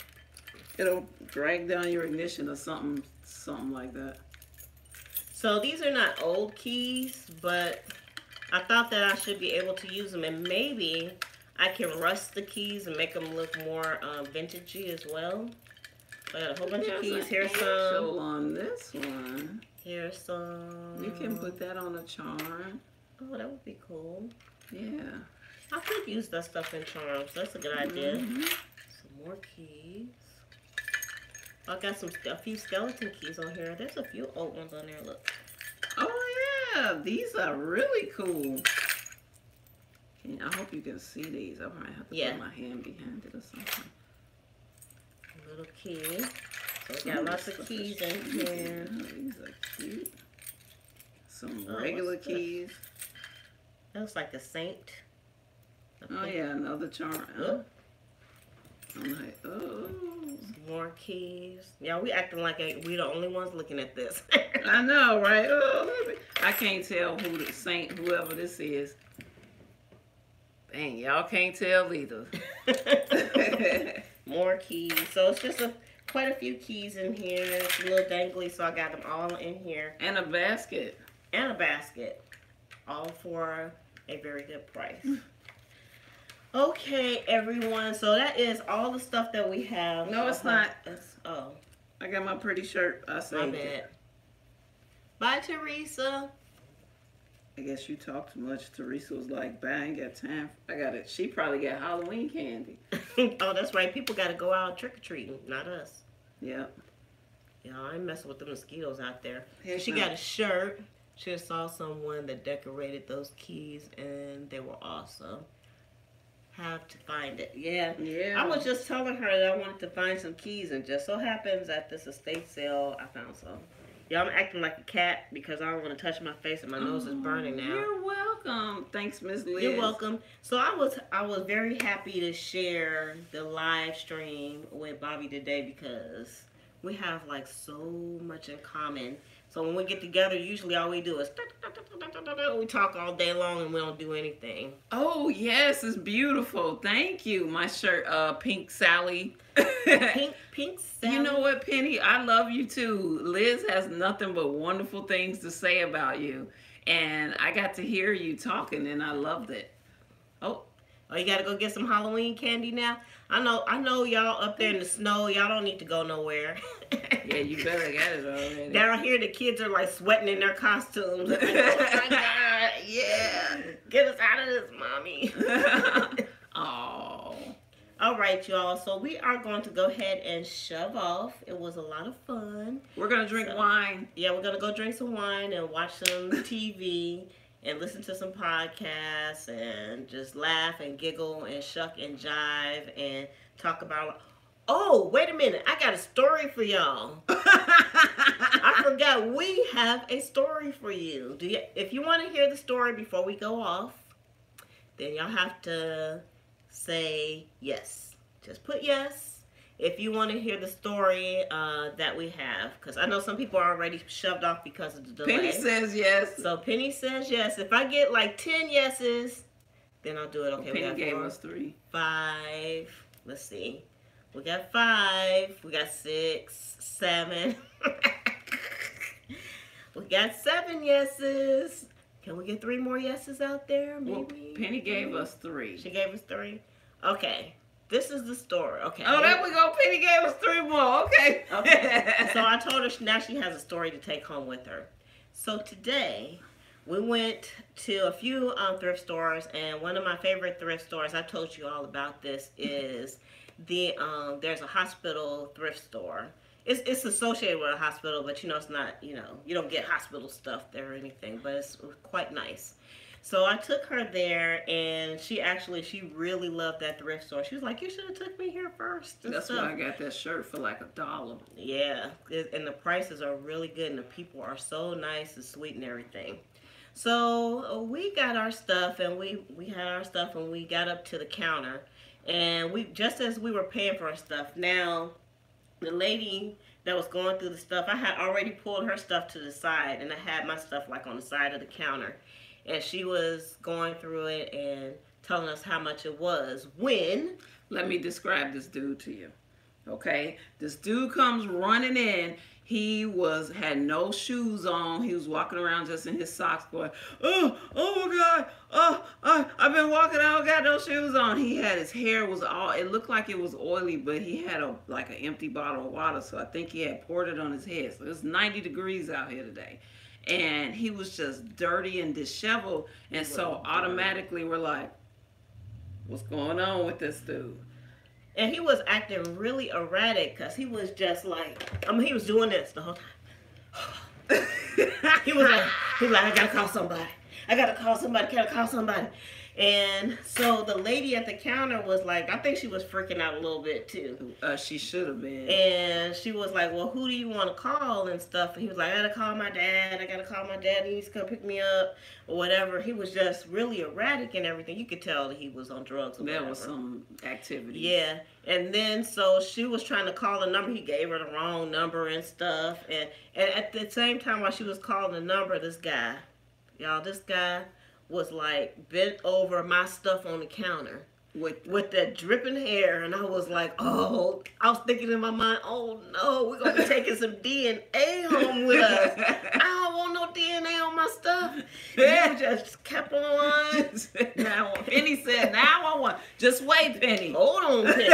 Speaker 2: it'll drag down your ignition or something, something like that.
Speaker 1: So these are not old keys, but I thought that I should be able to use them and maybe I can rust the keys and make them look more um, vintagey as well. I got a whole bunch There's of keys. Here's some.
Speaker 2: on this one.
Speaker 1: Here's some.
Speaker 2: You can put that on a charm.
Speaker 1: Oh, that would be cool.
Speaker 2: Yeah.
Speaker 1: I could use that stuff in charms. That's a good idea. Mm -hmm. Some more keys. I got some a few skeleton keys on here. There's a few old ones on there. Look.
Speaker 2: Oh yeah, these are really cool. I hope you can see these. I might have to yeah. put my hand behind it or something.
Speaker 1: A little key. So we got lots of keys in here.
Speaker 2: These are cute. Some oh, regular keys.
Speaker 1: That looks like a saint.
Speaker 2: Oh yeah, another charm. Oh. I'm like, oh.
Speaker 1: More keys. Yeah, we acting like we the only ones looking at this.
Speaker 2: I know, right? Oh, I can't tell who the saint, whoever this is. Dang, y'all can't tell either.
Speaker 1: More keys. So it's just a quite a few keys in here. It's a little dangly, so I got them all in here.
Speaker 2: And a basket.
Speaker 1: And a basket. All for a very good price. Mm. Okay, everyone. So that is all the stuff that we have.
Speaker 2: No, it's
Speaker 1: Okay.
Speaker 2: not.
Speaker 1: It's, oh,
Speaker 2: I got my pretty shirt. I
Speaker 1: my
Speaker 2: saved
Speaker 1: bad.
Speaker 2: it.
Speaker 1: Bye, Teresa.
Speaker 2: I guess you talk too much. Teresa was like, "Bang, I ain't got time. I got it." She probably got Halloween candy.
Speaker 1: oh, that's right. People got to go out trick or treating, not us.
Speaker 2: Yep.
Speaker 1: Yeah, I ain't messing with the mosquitoes out there.
Speaker 2: Heck
Speaker 1: she
Speaker 2: no.
Speaker 1: got a shirt. She just saw someone that decorated those keys, and they were awesome. Have to find it. Yeah.
Speaker 2: Yeah.
Speaker 1: I was just telling her that I wanted to find some keys, and just so happens at this estate sale, I found some. Yeah, I'm acting like a cat because I don't want to touch my face, and my nose is burning now.
Speaker 2: You're welcome. Thanks, Miss Liz.
Speaker 1: You're welcome. So I was I was very happy to share the live stream with Bobby today because we have like so much in common. So when we get together, usually all we do is we talk all day long and we don't do anything.
Speaker 2: Oh yes, it's beautiful. Thank you. My shirt, uh, Pink Sally.
Speaker 1: Pink, pink. Sally.
Speaker 2: You know what, Penny? I love you too. Liz has nothing but wonderful things to say about you. And I got to hear you talking and I loved it. Oh,
Speaker 1: Oh, you gotta go get some Halloween candy now. I know, I know, y'all up there in the snow. Y'all don't need to go nowhere.
Speaker 2: yeah, you better get it already.
Speaker 1: Down here, the kids are like sweating in their costumes. oh my god, yeah. Get us out of this, mommy.
Speaker 2: oh.
Speaker 1: All right, y'all. So we are going to go ahead and shove off. It was a lot of fun.
Speaker 2: We're gonna drink
Speaker 1: So-
Speaker 2: wine.
Speaker 1: Yeah, we're gonna go drink some wine and watch some TV and listen to some podcasts and just laugh and giggle and shuck and jive and talk about. Oh, wait a minute! I got a story for y'all. I forgot we have a story for you. Do you? If you want to hear the story before we go off, then y'all have to say yes. Just put yes. If you want to hear the story uh, that we have, because I know some people are already shoved off because of the delay.
Speaker 2: Penny says yes.
Speaker 1: so Penny says yes. If I get like ten yeses, then I'll do it. Okay, we
Speaker 2: Penny
Speaker 1: got
Speaker 2: gave
Speaker 1: four,
Speaker 2: us three.
Speaker 1: five. Let's see. We got five. We got six, seven. we got seven yeses. Can we get three more yeses out there? Maybe.
Speaker 2: Well, Penny gave us three.
Speaker 1: She gave us three. Okay. This is the story. Okay.
Speaker 2: Oh, there we go. Penny gave us three more. Okay.
Speaker 1: Okay. so I told her she- now she has a story to take home with her. So today we went to a few um, thrift stores, and one of my favorite thrift stores, I told you all about this, is the um, there's a hospital thrift store. It's, it's associated with a hospital, but you know it's not. You know you don't get hospital stuff there or anything, but it's quite nice. So I took her there, and she actually she really loved that thrift store. She was like, "You should have took me here first.
Speaker 2: That's
Speaker 1: stuff."
Speaker 2: why I got that shirt for like a dollar.
Speaker 1: Yeah, and the prices are really good, and the people are so nice and sweet and everything. So uh, we got our stuff, and we we had our stuff, and we got up to the counter, and we just as we were paying for our stuff. Now, the lady that was going through the stuff, I had already pulled her stuff to the side, and I had my stuff like on the side of the counter, and she was going through it and telling us how much it was. When
Speaker 2: Let me describe this dude to you. Okay, this dude comes running in. He was had no shoes on. He was walking around just in his socks, going, "Oh, oh my God! Oh, I, I've been walking. I don't got no shoes on." He had his hair was all. It looked like it was oily, but he had a like an empty bottle of water. So I think he had poured it on his head. So it's 90 degrees out here today, and he was just dirty and disheveled. And so automatically we're like, "What's going on with this dude?"
Speaker 1: And he was acting really erratic because he was just like, I mean, he was doing this the whole time. he was like, he was like, I gotta call somebody. I gotta call somebody. Gotta call somebody. And so the lady at the counter was like, I think she was freaking out a little bit too.
Speaker 2: Uh, she should have been.
Speaker 1: And she was like, Well, who do you want to call and stuff? And he was like, I gotta call my dad. I gotta call my dad. He needs to come pick me up or whatever. He was just really erratic and everything. You could tell that he was on drugs or
Speaker 2: there
Speaker 1: whatever.
Speaker 2: was some activity.
Speaker 1: Yeah, and then so she was trying to call the number. He gave her the wrong number and stuff. And and at the same time, while she was calling the number, this guy, y'all, this guy was like bent over my stuff on the counter.
Speaker 2: with
Speaker 1: with that dripping hair, and I was like, oh, I was thinking in my mind, oh no, we're gonna be taking some DNA home with us. I don't want no DNA on my stuff. You just kept on.
Speaker 2: now Penny said, "Now I want." Just wait, Penny.
Speaker 1: Hold on, Penny.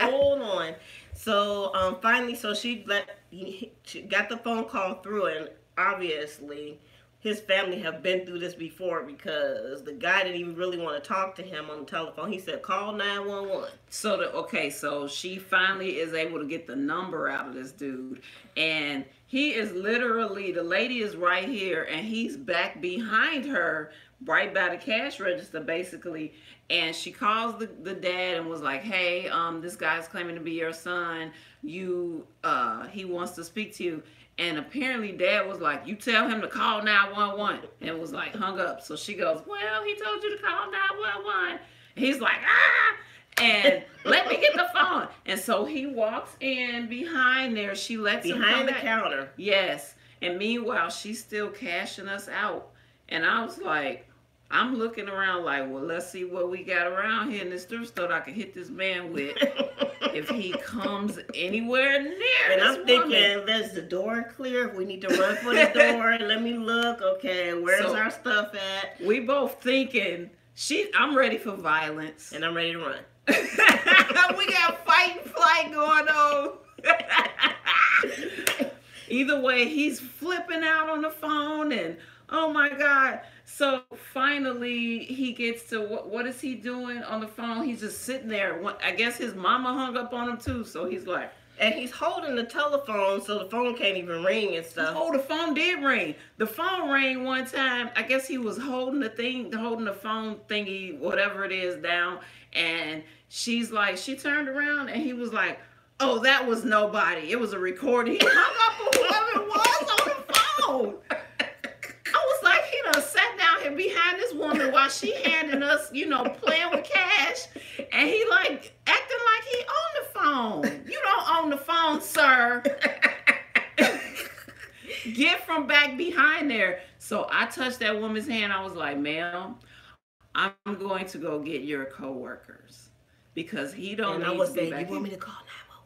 Speaker 1: Hold on. So um, finally, so she let she got the phone call through, and obviously his family have been through this before because the guy didn't even really want to talk to him on the telephone. He said, "Call 911."
Speaker 2: So the okay, so she finally is able to get the number out of this dude, and he is literally the lady is right here, and he's back behind her, right by the cash register, basically. And she calls the, the dad and was like, "Hey, um, this guy's claiming to be your son. You, uh, he wants to speak to you." And apparently, dad was like, You tell him to call 911. And was like, hung up. So she goes, Well, he told you to call 911. He's like, Ah! And let me get the phone. And so he walks in behind there. She lets
Speaker 1: behind the
Speaker 2: back.
Speaker 1: counter.
Speaker 2: Yes. And meanwhile, she's still cashing us out. And I was like, I'm looking around like, well, let's see what we got around here in this thrift store that I can hit this man with if he comes anywhere near.
Speaker 1: And I'm thinking,
Speaker 2: woman.
Speaker 1: is the door clear? If we need to run for the door, let me look. Okay, where's
Speaker 2: So-
Speaker 1: our stuff at?
Speaker 2: we both thinking she. I'm ready for violence.
Speaker 1: And I'm ready to run.
Speaker 2: we got fight and flight going on. Either way, he's flipping out on the phone and oh my god. So finally he gets to what what is he doing on the phone? He's just sitting there. I guess his mama hung up on him too, so he's like,
Speaker 1: And he's holding the telephone so the phone can't even ring and stuff.
Speaker 2: Oh, the phone did ring. The phone rang one time. I guess he was holding the thing, holding the phone thingy, whatever it is, down. And she's like, she turned around and he was like, oh, that was nobody. It was a recording. He hung up on whoever it was on the phone. I was like, he done sat down here behind this woman while she handing us, you know, playing with cash. And he like acting like he on the phone. You don't own the phone, sir. Get from back behind there. So I touched that woman's hand. I was like, ma'am, I'm going to go get your coworkers. Because he don't
Speaker 1: and
Speaker 2: need
Speaker 1: I was
Speaker 2: to be
Speaker 1: saying,
Speaker 2: back
Speaker 1: you want me to call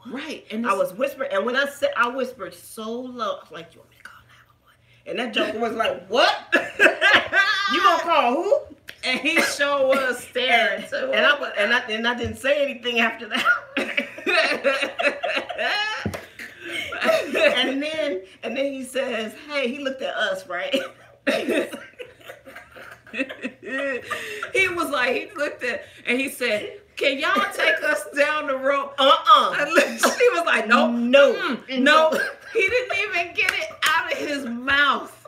Speaker 1: 911?
Speaker 2: Right. And
Speaker 1: I was whispering, and when I said, I whispered so low, I was like, you want me to call 911? And that joker was like, what? you gonna call who?
Speaker 2: and he sure was staring
Speaker 1: And, and I and I and I didn't say anything after that. and then and then he says, "Hey," he looked at us, right?
Speaker 2: he was like, he looked at and he said, "Can y'all take us down the road?"
Speaker 1: uh-uh.
Speaker 2: She was like, "No,
Speaker 1: No.
Speaker 2: mm, no." He didn't even get it out of his mouth.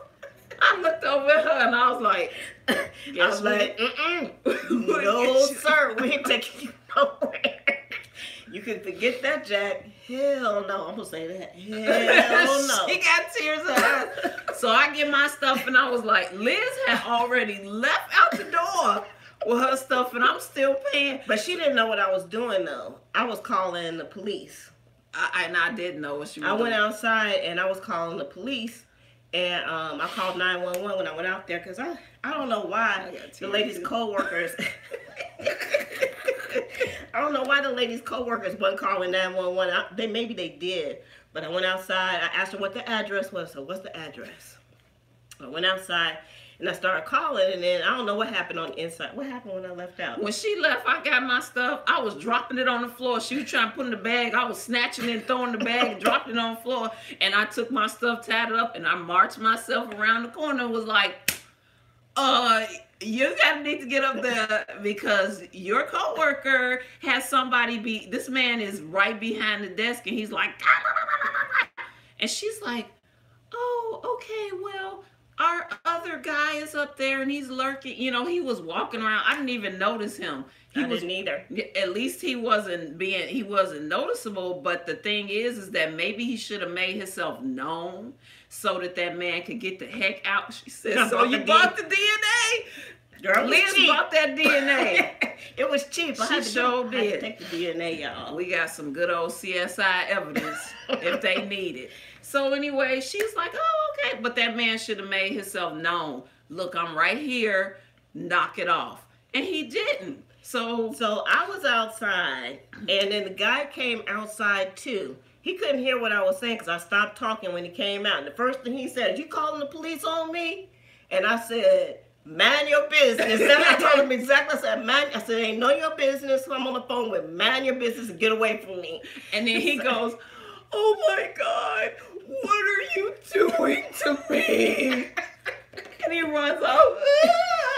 Speaker 2: I looked over at her and I was like,
Speaker 1: I was like, Mm-mm. No,
Speaker 2: you.
Speaker 1: sir, we ain't taking you nowhere. You can forget that, Jack. Hell no, I'm gonna say that. Hell no.
Speaker 2: she got tears in her eyes. So I get my stuff and I was like, Liz had already left out the door with her stuff and I'm still paying.
Speaker 1: But she didn't know what I was doing though. I was calling the police.
Speaker 2: I, and I didn't know what she was
Speaker 1: I went outside and I was calling the police, and um, I called nine one one when I went out there because I I don't know why the
Speaker 2: too.
Speaker 1: co-workers. I don't know why the ladies' co-workers wasn't calling nine one one. They maybe they did, but I went outside. I asked her what the address was. So what's the address? I went outside and I started calling, and then I don't know what happened on the inside. What happened when I left out?
Speaker 2: When she left, I got my stuff. I was dropping it on the floor. She was trying to put in the bag. I was snatching it, throwing the bag, and dropping it on the floor. And I took my stuff, tied it up, and I marched myself around the corner and was like, uh, you gotta need to get up there because your coworker has somebody be this man is right behind the desk and he's like ah, ah, ah, and she's like, Oh, okay, well, our other guy is up there and he's lurking. You know, he was walking around. I didn't even notice him. He
Speaker 1: I
Speaker 2: was
Speaker 1: didn't either.
Speaker 2: At least he wasn't being he wasn't noticeable. But the thing is, is that maybe he should have made himself known so that that man could get the heck out. She said,
Speaker 1: I
Speaker 2: "So you
Speaker 1: the
Speaker 2: bought the DNA?
Speaker 1: Girl,
Speaker 2: Liz
Speaker 1: cheap.
Speaker 2: bought that DNA.
Speaker 1: it was cheap. I
Speaker 2: She
Speaker 1: had to,
Speaker 2: sure
Speaker 1: I had to
Speaker 2: did.
Speaker 1: take the DNA, y'all.
Speaker 2: we got some good old CSI evidence if they need it." So anyway, she's like, "Oh, okay," but that man should have made himself known. Look, I'm right here. Knock it off, and he didn't. So
Speaker 1: So I was outside, and then the guy came outside too. He couldn't hear what I was saying because I stopped talking when he came out. And the first thing he said, "You calling the police on me?" And I said, "Mind your business." Then I told him exactly. I said, "Man," I said, "Ain't of your business." So I'm on the phone with "Mind your business and get away from me."
Speaker 2: and then he goes, "Oh my God, what are you doing to me?" And he runs off.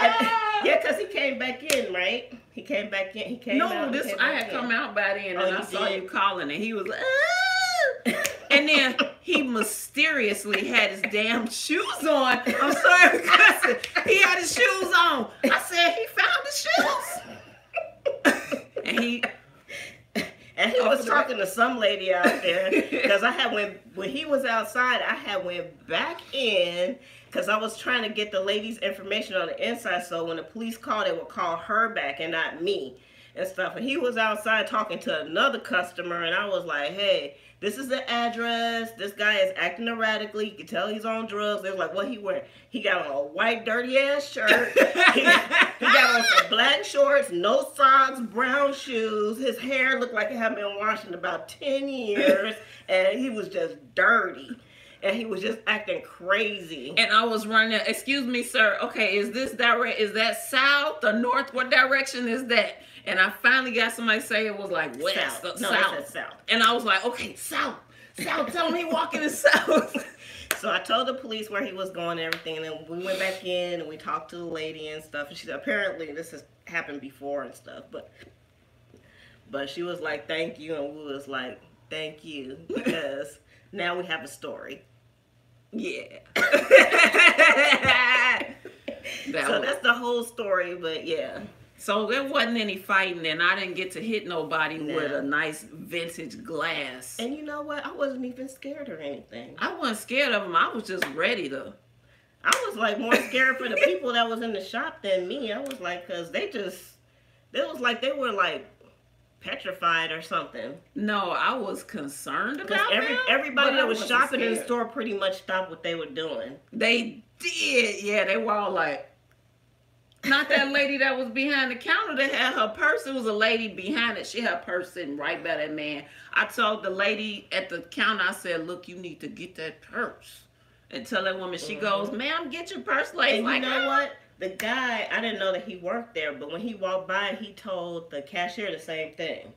Speaker 1: yeah, because he came back in, right? He came back in. He came
Speaker 2: No,
Speaker 1: out.
Speaker 2: this
Speaker 1: came
Speaker 2: I had
Speaker 1: in.
Speaker 2: come out by then,
Speaker 1: Oh,
Speaker 2: and I saw
Speaker 1: did?
Speaker 2: you calling, and he was like, "Ah!" and then he mysteriously had his damn shoes on. I'm sorry, cousin. He had his shoes on. I said he found the shoes, and he
Speaker 1: And he was talking to some lady out there because I had went when he was outside. I had went back in because I was trying to get the lady's information on the inside. So when the police called, they would call her back and not me and stuff. And he was outside talking to another customer, and I was like, "Hey, this is the address. This guy is acting erratically. You can tell he's on drugs." They're like, "What he wearing?" He got on a white dirty ass shirt. he, he got on some black shorts, no socks, brown shoes. His hair looked like it had been washed in about 10 years. And he was just dirty. And he was just acting crazy.
Speaker 2: and I was running. Excuse me, sir. Okay, is this direct? Is that south or north? What direction is that? And I finally got somebody say it was like west,
Speaker 1: South.
Speaker 2: or
Speaker 1: No, it
Speaker 2: south.
Speaker 1: said south.
Speaker 2: And I was like, okay, south, south. Tell me walking in south.
Speaker 1: So I told the police where he was going and everything. And then we went back in and we talked to the lady and stuff. And she said, apparently this has happened before and stuff. But but she was like, thank you. And we was like, thank you. Because now we have a story.
Speaker 2: Yeah. that
Speaker 1: so
Speaker 2: was,
Speaker 1: that's the whole story. But yeah.
Speaker 2: so there wasn't any fighting, and I didn't get to hit nobody
Speaker 1: No.
Speaker 2: with a nice vintage glass.
Speaker 1: And you know what? I wasn't even scared or anything.
Speaker 2: I wasn't scared of them. I was just ready to.
Speaker 1: I was like more scared for the people that was in the shop than me. I was like, cause they just, it was like they were like petrified or something.
Speaker 2: No, I was concerned
Speaker 1: Because
Speaker 2: about
Speaker 1: every everybody that was shopping in the store pretty much stopped what they were doing.
Speaker 2: They did. Yeah, they were all like. Not that lady that was behind the counter that had her purse. It was a lady behind it. She had her purse sitting right by that man. I told the lady at the counter, I said, Look, you need to get that purse. And tell that woman, she
Speaker 1: Mhm.
Speaker 2: goes, Ma'am, get your purse. Lady,
Speaker 1: And you know
Speaker 2: "Ah."
Speaker 1: what? The guy, I didn't know that he worked there, but when he walked by, he told the cashier the same thing.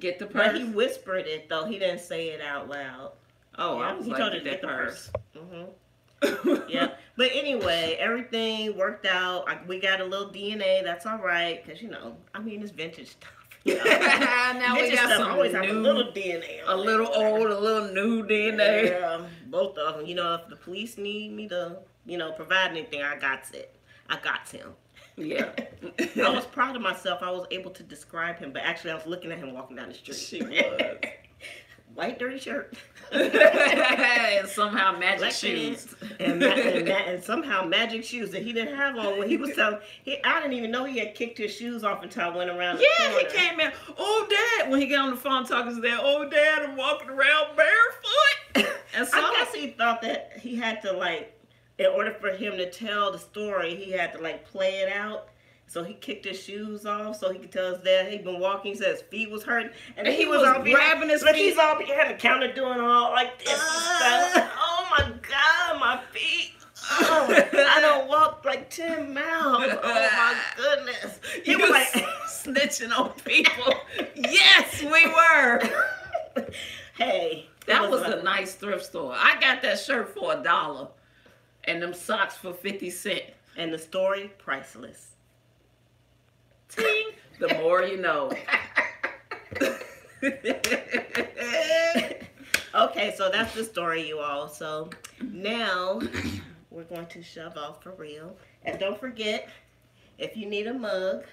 Speaker 2: Get the
Speaker 1: But
Speaker 2: purse.
Speaker 1: he whispered it though. He didn't say it out loud.
Speaker 2: oh, I was
Speaker 1: he
Speaker 2: like,
Speaker 1: told her to
Speaker 2: that
Speaker 1: get the
Speaker 2: purse.
Speaker 1: hmm yeah. But anyway, everything worked out. I, we got a little DNA. That's all right, cause you know, I mean, it's vintage stuff. You know?
Speaker 2: now we got some
Speaker 1: always have a little DNA.
Speaker 2: a little old, a little new DNA.
Speaker 1: Yeah, both of them. You know, if the police need me to, you know, provide anything, I got it. I got him.
Speaker 2: Yeah.
Speaker 1: I was proud of myself. I was able to describe him, but actually, I was looking at him walking down the street.
Speaker 2: She was.
Speaker 1: White dirty shirt.
Speaker 2: and somehow magic
Speaker 1: Black
Speaker 2: shoes.
Speaker 1: and, ma- and, ma- and somehow magic shoes that he didn't have on when he was telling. He, I didn't even know he had kicked his shoes off until I went around.
Speaker 2: Yeah, he came in. Oh, Dad! When he got on the phone talking to Dad, oh, Dad, I'm walking around barefoot. And so,
Speaker 1: I guess he thought that he had to like, in order for him to tell the story, he had to like play it out. So he kicked his shoes off so he could tell his dad he'd been walking. He said his feet was hurting, and,
Speaker 2: And
Speaker 1: he,
Speaker 2: he
Speaker 1: was,
Speaker 2: was grabbing his feet.
Speaker 1: he's all behind the counter doing all like this and stuff. Uh, oh my god, my feet! Oh, I don't walk like ten miles. Oh my goodness! He was
Speaker 2: was
Speaker 1: like.
Speaker 2: snitching on people. yes, we were.
Speaker 1: hey,
Speaker 2: That was
Speaker 1: like-
Speaker 2: a nice thrift store. I got that shirt for a dollar, and them socks for fifty cent.
Speaker 1: and the story priceless.
Speaker 2: Ting. The more you know.
Speaker 1: okay, so that's the story, you all. So now we're going to shove off for real. And don't forget, if you need a mug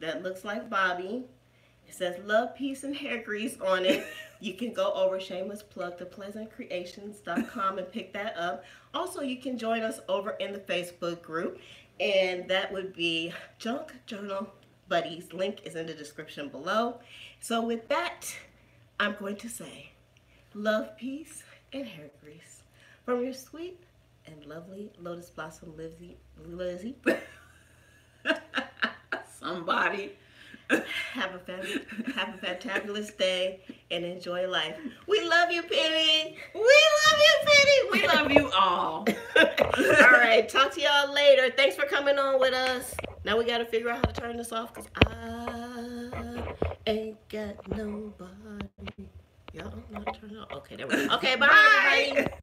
Speaker 1: that looks like Bobby, it says love, peace, and hair grease on it. You can go over shameless plug to pleasantcreations.com and pick that up. Also, you can join us over in the Facebook group, and that would be Junk Journal Buddies. Link is in the description below. So, with that, I'm going to say love, peace, and hair grease from your sweet and lovely Lotus Blossom Lizzie. Lizzie.
Speaker 2: somebody.
Speaker 1: Have a fab- have a fantabulous day and enjoy life. We love you, Penny.
Speaker 2: We love you, Penny. We love you all.
Speaker 1: all right, talk to y'all later. Thanks for coming on with us. Now we got to figure out how to turn this off because I ain't got nobody. Y'all don't know how to turn it off. Okay, there we go. Okay, bye, everybody.